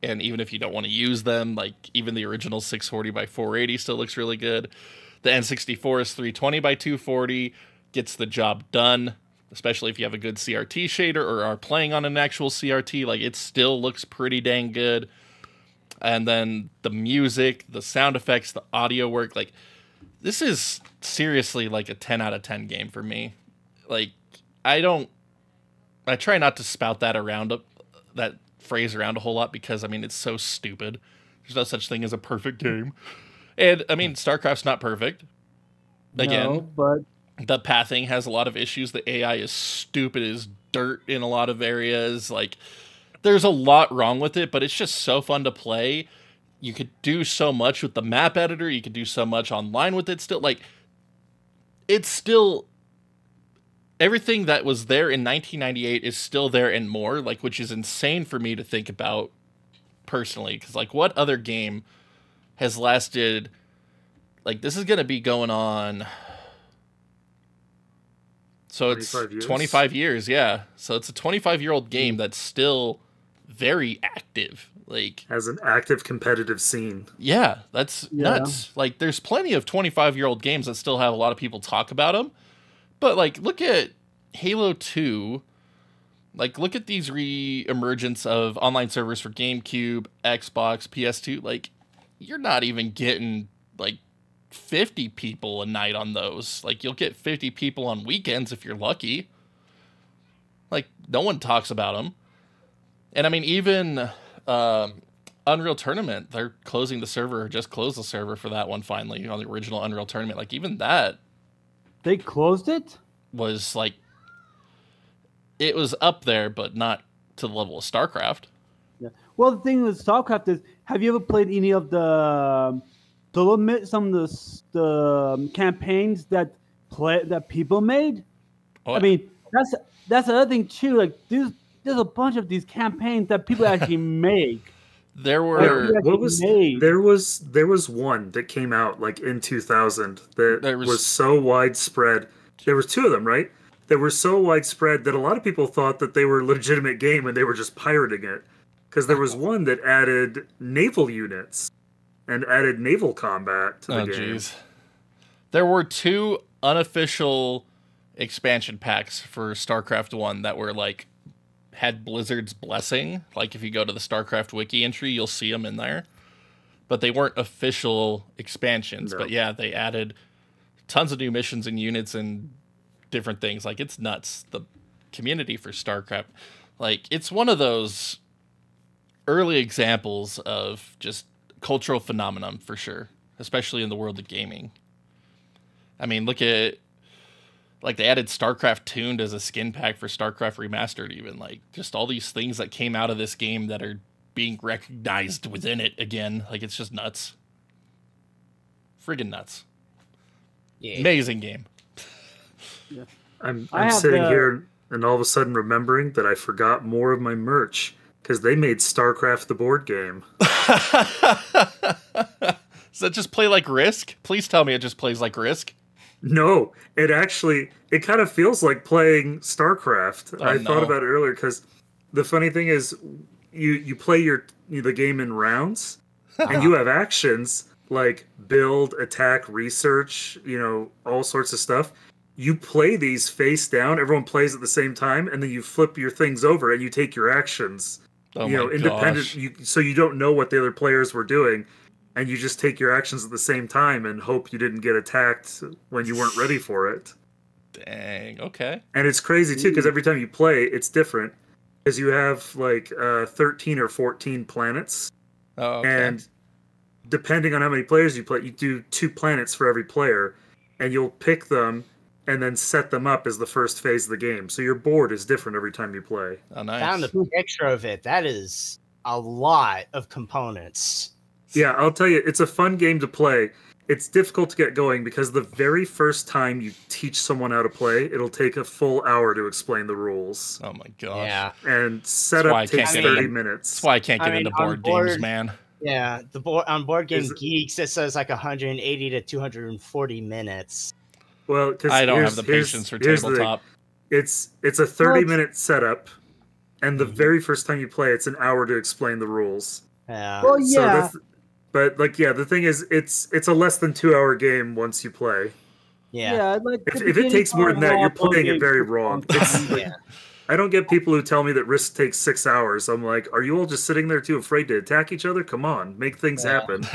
and even if you don't want to use them, like even the original 640 by 480 still looks really good. The N64 is 320 by 240, gets the job done. Especially if you have a good CRT shader or are playing on an actual CRT, like it still looks pretty dang good and then the music, the sound effects, the audio work, like this is seriously like a 10 out of 10 game for me. Like I don't I try not to spout that around a, that phrase around a whole lot because I mean it's so stupid. There's no such thing as a perfect game. And I mean StarCraft's not perfect. Again, no, but the pathing has a lot of issues. The AI is stupid as dirt in a lot of areas. Like, there's a lot wrong with it, but it's just so fun to play. You could do so much with the map editor. You could do so much online with it. Still, like, it's still everything that was there in 1998 is still there and more. Like, which is insane for me to think about personally. Because, like, what other game has lasted? Like, this is gonna be going on. So it's 25 years? 25 years, yeah. So it's a 25 year old game hmm. that's still very active. Like, Has an active competitive scene. yeah, that's Yeah. nuts. Like, there's plenty of 25 year old games that still have a lot of people talk about them. But, like, look at Halo 2. Like, look at these re emergence of online servers for GameCube, Xbox, PS2. Like, you're not even getting, like, 50 people a night on those. Like, you'll get 50 people on weekends if you're lucky. Like, no one talks about them. And I mean, even um, Unreal Tournament, they're closing the server, or just closed the server for that one finally on the original Unreal Tournament. Like, even that they closed it. was like, it was up there, but not to the level of StarCraft. Yeah. Well, the thing with StarCraft is, have you ever played any of the um, the some of the the um, campaigns that play that people made? Oh, I mean, that's that's the other thing too. Like, there's there's a bunch of these campaigns that people actually make. There were who what was- made- There was there was one that came out like in 2000 that There was... was- so widespread. There was two of them, right? That were so widespread that a lot of people thought that they were a legitimate game and they were just pirating it. Because there was one that added naval units and added naval combat to the oh game. jeez. There were two unofficial expansion packs for StarCraft 1 that were like had Blizzard's blessing. Like if you go to the StarCraft wiki entry, you'll see them in there. But they weren't official expansions. No. But yeah, they added tons of new missions and units and different things. Like it's nuts. The community for StarCraft, like it's one of those early examples of just cultural phenomenon for sure, especially in the world of gaming. I mean, look at like they added StarCraft Cartooned as a skin pack for StarCraft remastered even like just all these things that came out of this game that are being recognized within it again. Like it's just nuts. Friggin' nuts. Yeah. Amazing game. I'm, I I'm sitting the- here and all of a sudden remembering that I forgot more of my merch because they made StarCraft the board game. Does that just play like Risk? Please tell me it just plays like Risk. No, it actually it kind of feels like playing StarCraft. Oh, I no. thought about it earlier because the funny thing is you you play your the game in rounds and you have actions like build, attack, research, you know, all sorts of stuff. You play these face down, everyone plays at the same time, and then you flip your things over and you take your actions. Oh you know, independent you so you don't know what the other players were doing and you just take your actions at the same time and hope you didn't get attacked when you weren't ready for it. Dang. Okay. And it's crazy too because every time you play, it's different because you have like uh, 13 or 14 planets, Oh, okay. and depending on how many players you play, you do two planets for every player, and you'll pick them and then set them up as the first phase of the game. So your board is different every time you play. oh, nice. Found a picture of it. That is a lot of components. Yeah, I'll tell you, it's a fun game to play. It's difficult to get going because the very first time you teach someone how to play, it'll take a full hour to explain the rules. Oh my gosh. Yeah. And That's why setup takes 30 in. minutes. That's why I can't I get mean, into board, board- games, man. Yeah. The board on Board Game Is it- Geeks it says like 180 to 240 minutes. Well, because I don't have the patience for here's the tabletop. It's it's a 30 Well, minute setup, and the Mhm. very first time you play, it's an hour to explain the rules. Yeah. Well, So yeah. that's, but like, yeah, the thing is, it's it's a less than two hour game once you play. yeah. yeah. like If, the if it takes more than that, you're playing it very wrong. long It's, time. Yeah. I don't get people who tell me that Risk takes six hours. I'm like, are you all just sitting there too afraid to attack each other? Come on, make things Yeah. happen.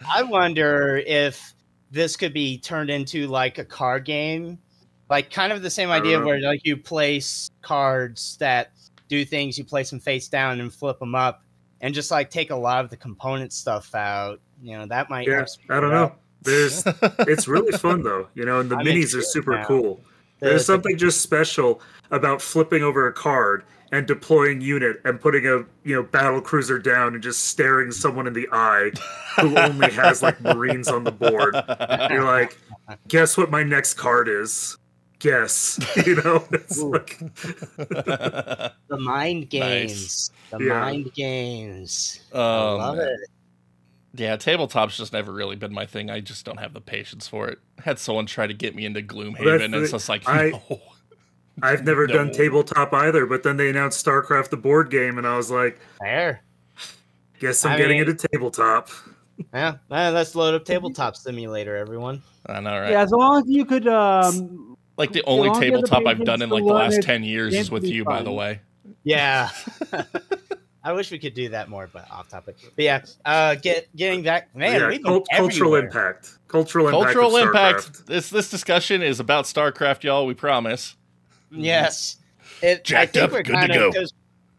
I wonder if this could be turned into like a card game, like kind of the same idea where like you place cards that do things, you place them face down and flip them up, and just like take a lot of the component stuff out. You know, that might. Yeah, I don't it know. There's, it's really fun though, you know, and the I'm minis are super now. cool. The- There's the- something just special about flipping over a card and deploying unit and putting a you know battle cruiser down and just staring someone in the eye who only has like marines on the board. You're like, guess what my next card is? Guess, you know. It's like, the mind games. The Yeah. mind games. I Um, love it. Yeah, tabletop's just never really been my thing. I just don't have the patience for it. had someone try to get me into Gloomhaven, and it's just like, I- no. I've never done tabletop either, but then they announced StarCraft the board game, and I was like, There. guess I'm I getting mean- into tabletop. Yeah. Well, let's load up Tabletop Simulator, everyone. I know, right? Yeah, as long as you could, um, Like the only long as the tabletop I've done in like the last ten years is with can be you, by the way. Yeah. I wish we could do that more, but off topic. But yeah, uh, get getting back, man. yeah, we've been cult- cultural impact. Cultural impact. Cultural of impact. This this discussion is about StarCraft, y'all. We promise. Yes, it. Jacked up, good to kind of go.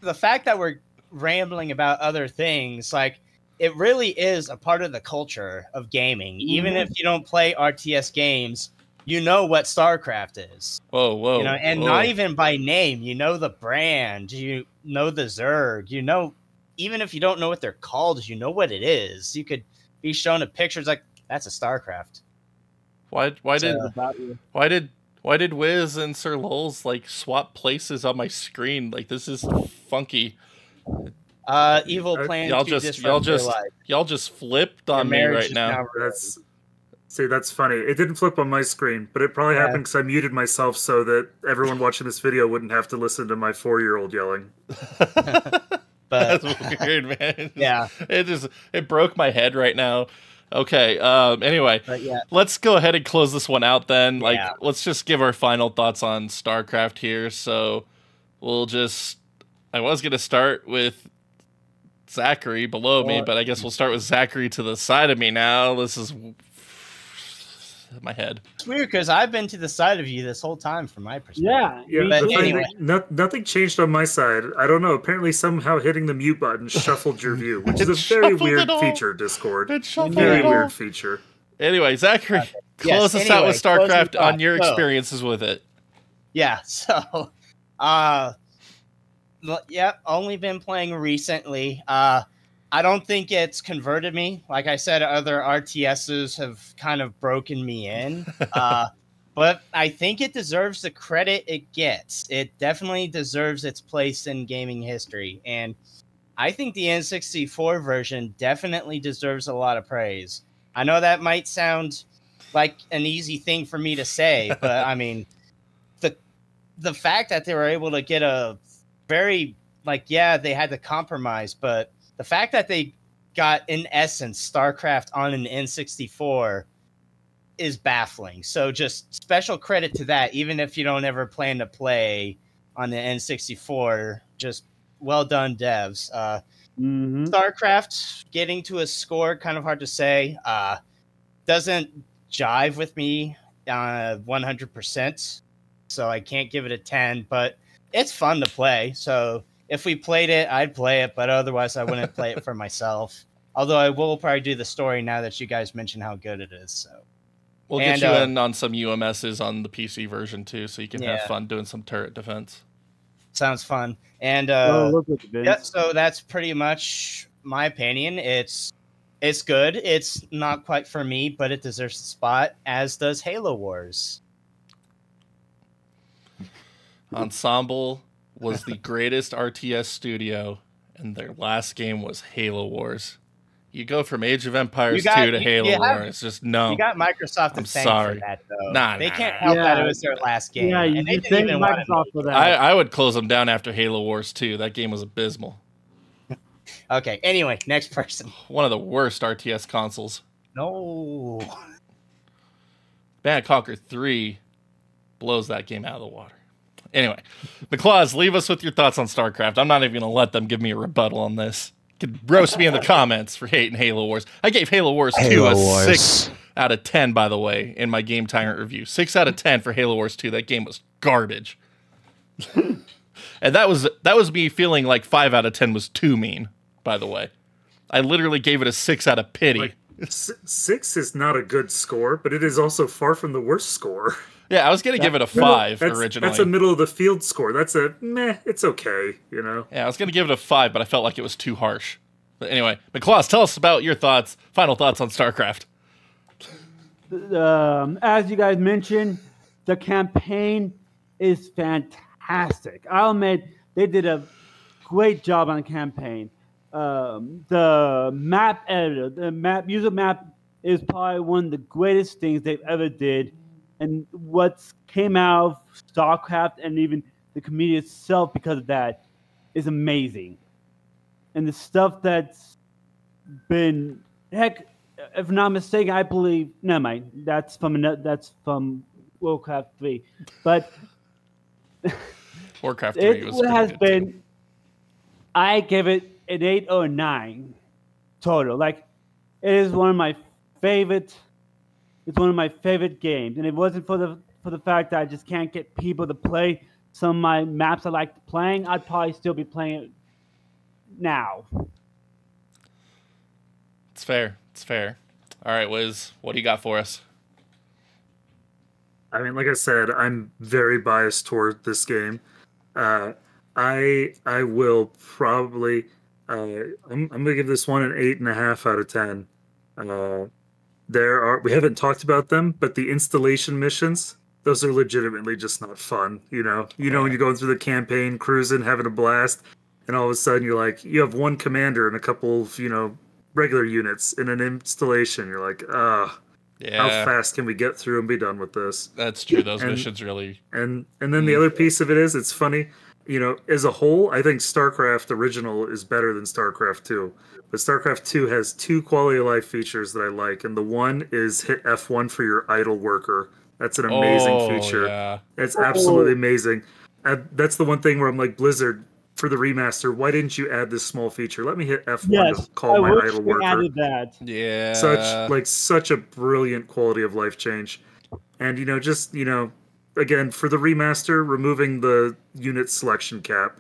the fact that we're rambling about other things, like it really is a part of the culture of gaming. Even Mm-hmm. if you don't play RTS games, you know what StarCraft is. Whoa, whoa. you know, and whoa. not even by name. You know the brand. You know the Zerg. You know, even if you don't know what they're called, you know what it is. You could be shown a picture. It's like that's a StarCraft. Why why did So- about you. why did why did Wiz and Sir Lulz like swap places on my screen? Like this is funky. Uh, evil plan y'all just- y'all just. Y'all just flipped on me right is now. That's see, that's funny. It didn't flip on my screen, but it probably Yeah. happened because I muted myself so that everyone watching this video wouldn't have to listen to my four-year-old yelling. but That's weird, man. It yeah, It just it broke my head right now. Okay. Um. Anyway, but yeah, let's go ahead and close this one out then. Like, Yeah. let's just give our final thoughts on StarCraft here. So, we'll just. I was gonna start with Zachary below me, but I guess we'll start with Zachary to the side of me now. This is my head. it's weird because I've been to the side of you this whole time from my perspective. Yeah. Yeah, But the thing- anyway. no- nothing changed on my side. I don't know. Apparently, somehow hitting the mute button shuffled your view, which is a very weird feature. Discord, It shuffled very it all. weird feature. Anyway, Zachary, Yes, close us out with StarCraft on thoughts. your So- experiences with it. Yeah, so uh l- yeah, only been playing recently. Uh I don't think it's converted me. Like I said, other RTSs have kind of broken me in. Uh but I think it deserves the credit it gets. It definitely deserves its place in gaming history. And I think the N64 version definitely deserves a lot of praise. I know that might sound like an easy thing for me to say, but I mean the the fact that they were able to get a very like yeah they had to compromise but the fact that they got in essence starcraft on an n64 is baffling so just special credit to that even if you don't ever plan to play on the n64 just well done devs uh Mhm. StarCraft getting to a score kind of hard to say. Uh, doesn't jive with me uh, 100%, so I can't give it a 10. But it's fun to play. So if we played it, I'd play it, but otherwise I wouldn't play it for myself. Although I will probably do the story now that you guys mentioned how good it is. So We'll And, get you uh, in on some UMSs on the PC version too, so you can have fun doing some turret defense. sounds fun. And oh, uh, look. Yeah, so that's pretty much my opinion. It's it's good. It's not quite for me, but it deserves a spot, as does Halo Wars. Ensemble was the greatest RTS studio, and their last game was Halo Wars. You go from Age of Empires got- 2 to you- Halo you have- Wars. Just no. You got Microsoft to I'm thank sorry. for that, though. Nah, they nah, can't nah. help that it was their last game. yeah, you, and they didn't thank even Microsoft for that. I, I would close them down after Halo Wars 2. That game was abysmal. Okay, anyway, next person. One of the worst RTS consoles. No. Band Conquer 3 blows that game out of the water. Anyway, McClaws, leave us with your thoughts on StarCraft. I'm not even going to let them give me a rebuttal on this. You could roast me in the comments for hating Halo Wars. I gave Halo Wars 2 a Wars. 6 out of 10, by the way, in my Game Tyrant review. 6 out of 10 for Halo Wars 2. That game was garbage. and that was that was me feeling like 5 out of 10 was too mean, by the way. I literally gave it a 6 out of pity. Like, S- six is not a good score, but it is also far from the worst score. yeah, I was going to give it a 5 that's, originally. That's a middle of the field score. That's a meh. It's okay, you know. Yeah, I was gonna give it a five, but I felt like it was too harsh. But anyway, McClaws, tell us about your thoughts, final thoughts on StarCraft. um, as you guys mentioned, the campaign is fantastic. I'll admit they did a great job on the campaign. Um, the map editor, the map user map is probably one of the greatest things they've ever did, and what's came out of StarCraft and even the community itself because of that is amazing. And the stuff that's been heck if not mistaken, I believe. Never mind. That's from ano- that's from Warcraft Three, but Warcraft Three it has been. too. I give it an eight or a nine total. Like it is one of my favorite. It's one of my favorite games, and if it wasn't for the for the fact that I just can't get people to play some of my maps I like playing, I'd probably still be playing it now. It's fair. It's fair. All right, Wiz, what do you got for us? I mean, like I said, I'm very biased toward this game. Uh, I I will probably uh, I'm I'm gonna give this one an eight and a half out of ten. Uh, there are we haven't talked about them, but the installation missions those are legitimately just not fun. You know, you know when you're going through the campaign, cruising, having a blast, and all of a sudden you're like, you have one commander and a couple of you know regular units in an installation. You're like, ah, Yeah, how fast can we get through and be done with this? that's true. Those And- missions really. And and then the other piece of it is, it's funny, you know, as a whole, I think StarCraft original is better than StarCraft two. But StarCraft two has two quality of life features that I like, and the one is hit F one for your idle worker. That's an amazing oh, feature. Yeah. It's absolutely amazing. Uh, that's the one thing where I'm like Blizzard for the remaster. Why didn't you add this small feature? Let me hit F1 Yes, to call I my wish idle we worker. added that. Yeah. Such like such a brilliant quality of life change, and you know just you know again for the remaster removing the unit selection cap,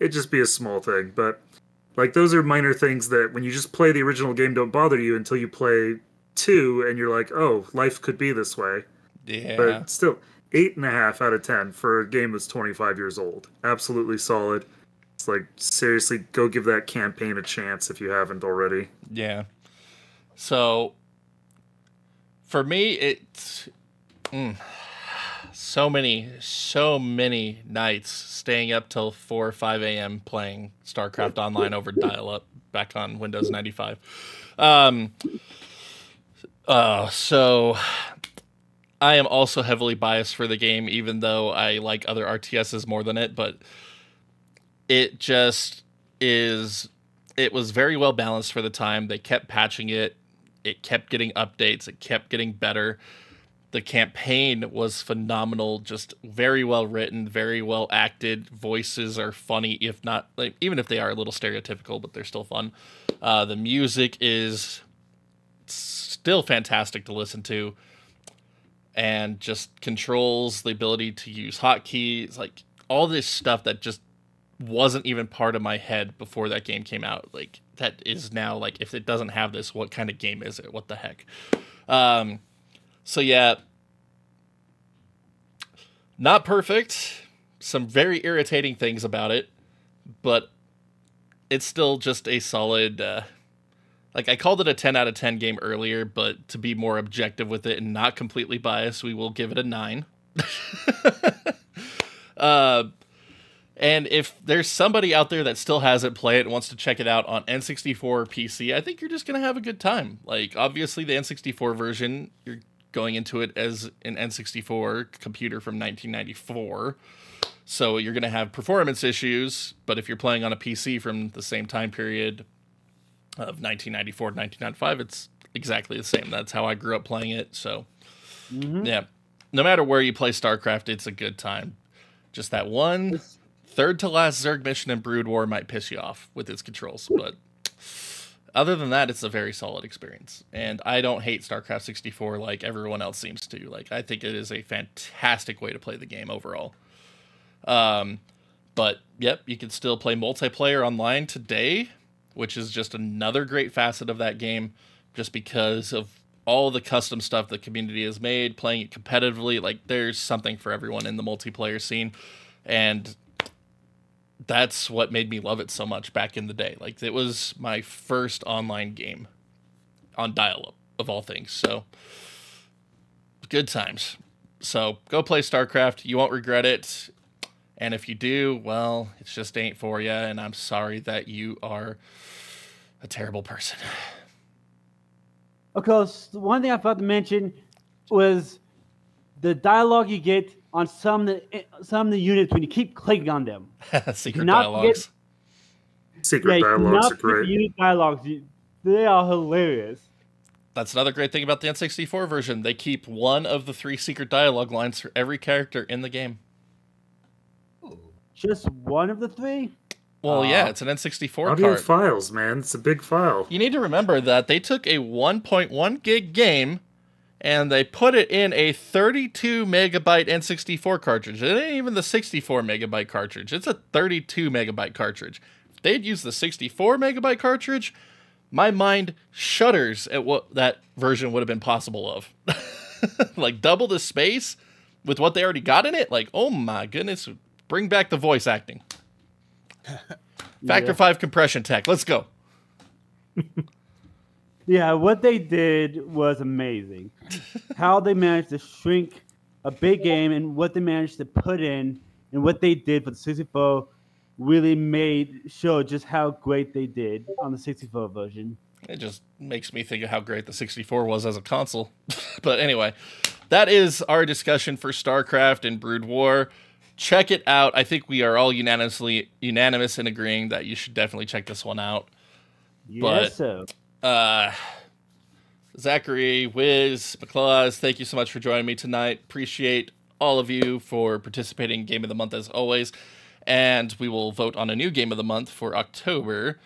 it'd just be a small thing, but like those are minor things that when you just play the original game don't bother you until you play two and you're like oh life could be this way. Yeah. but still eight and a half out of ten for a game that's 25 years old. Absolutely solid. It's like seriously go give that campaign a chance if you haven't already. Yeah. So for me, it's mm, so many, so many nights staying up till four or five a.m. playing StarCraft Online over dial-up back on Windows ninety five. Um. Uh, so I am also heavily biased for the game, even though I like other RTSs more than it. But it just is it was very well balanced for the time. They kept patching it. It kept getting updates. It kept getting better. The campaign was phenomenal, just very well written, very well acted. Voices are funny, if not like even if they are a little stereotypical, but they're still fun. Uh, the music is still fantastic to listen to, and just controls the ability to use hotkeys, like all this stuff that just wasn't even part of my head before that game came out. Like that is now like if it doesn't have this, what kind of game is it? What the heck? Um so yeah. Not perfect. Some very irritating things about it, but it's still just a solid uh like I called it a 10 out of 10 game earlier, but to be more objective with it and not completely biased, we will give it a 9. uh and if there's somebody out there that still hasn't played it and wants to check it out on N64 or PC, I think you're just going to have a good time. Like, obviously, the N64 version, you're going into it as an N64 computer from 1994. So you're going to have performance issues. But if you're playing on a PC from the same time period of 1994 to 1995, it's exactly the same. That's how I grew up playing it. So, Mhm. yeah. No matter where you play StarCraft, it's a good time. Just that one third to last Zerg mission in Brood War might piss you off with its controls, but other than that, it's a very solid experience. And I don't hate StarCraft 64 like everyone else seems to. Like I think it is a fantastic way to play the game overall. Um, but yep, you can still play multiplayer online today, which is just another great facet of that game, just because of all the custom stuff the community has made, playing it competitively. Like there's something for everyone in the multiplayer scene, and that's what made me love it so much back in the day. Like it was my first online game on dial-up of all things. So good times. So go play StarCraft. You won't regret it. And if you do, well, it just ain't for you. And I'm sorry that you are a terrible person. Of course, one thing I forgot to mention was the dialogue you get on some of the some of the units when you keep clicking on them. Secret Not dialogues. secret you dialogues cannot are skip great unit dialogues. You- They are hilarious. That's another great thing about the N64 version. They keep one of the three secret dialogue lines for every character in the game. Just one of the three. Well, yeah, it's an N64 audio card. files man it's a big file You need to remember that they took a 1.1 gig game and they put it in a 32 megabyte N64 cartridge. It ain't even the 64 megabyte cartridge. It's a 32 megabyte cartridge. If they'd used the 64 megabyte cartridge, my mind shudders at what that version would have been possible of. like double the space with what they already got in it. Like, oh my goodness, bring back the voice acting. Factor Yeah. 5 compression tech. Let's go. Yeah, what they did was amazing. How they managed to shrink a big game and what they managed to put in and what they did for the 64 really made showed just how great they did on the 64 version. It just makes me think of how great the 64 was as a console. but anyway, that is our discussion for StarCraft and Brood War. Check it out. I think we are all unanimously unanimous in agreeing that you should definitely check this one out. Yes, But- sir. Uh, Zachary, Wiz, McClaws, thank you so much for joining me tonight. Appreciate all of you for participating in Game of the Month as always. And we will vote on a new Game of the Month for October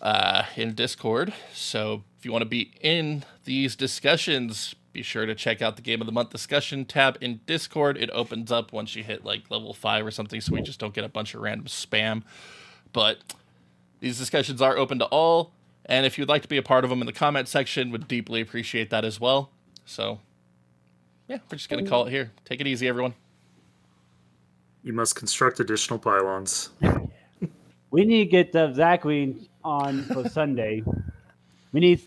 uh, in Discord. So if you want to be in these discussions, be sure to check out the Game of the Month discussion tab in Discord. It opens up once you hit like level five or something, so we just don't get a bunch of random spam. But these discussions are open to all, and if you'd like to be a part of them in the comment section, would deeply appreciate that as well. So, yeah, we're just gonna call it here. Take it easy, everyone. You must construct additional pylons. We need to get uh, Zachary on for Sunday. We need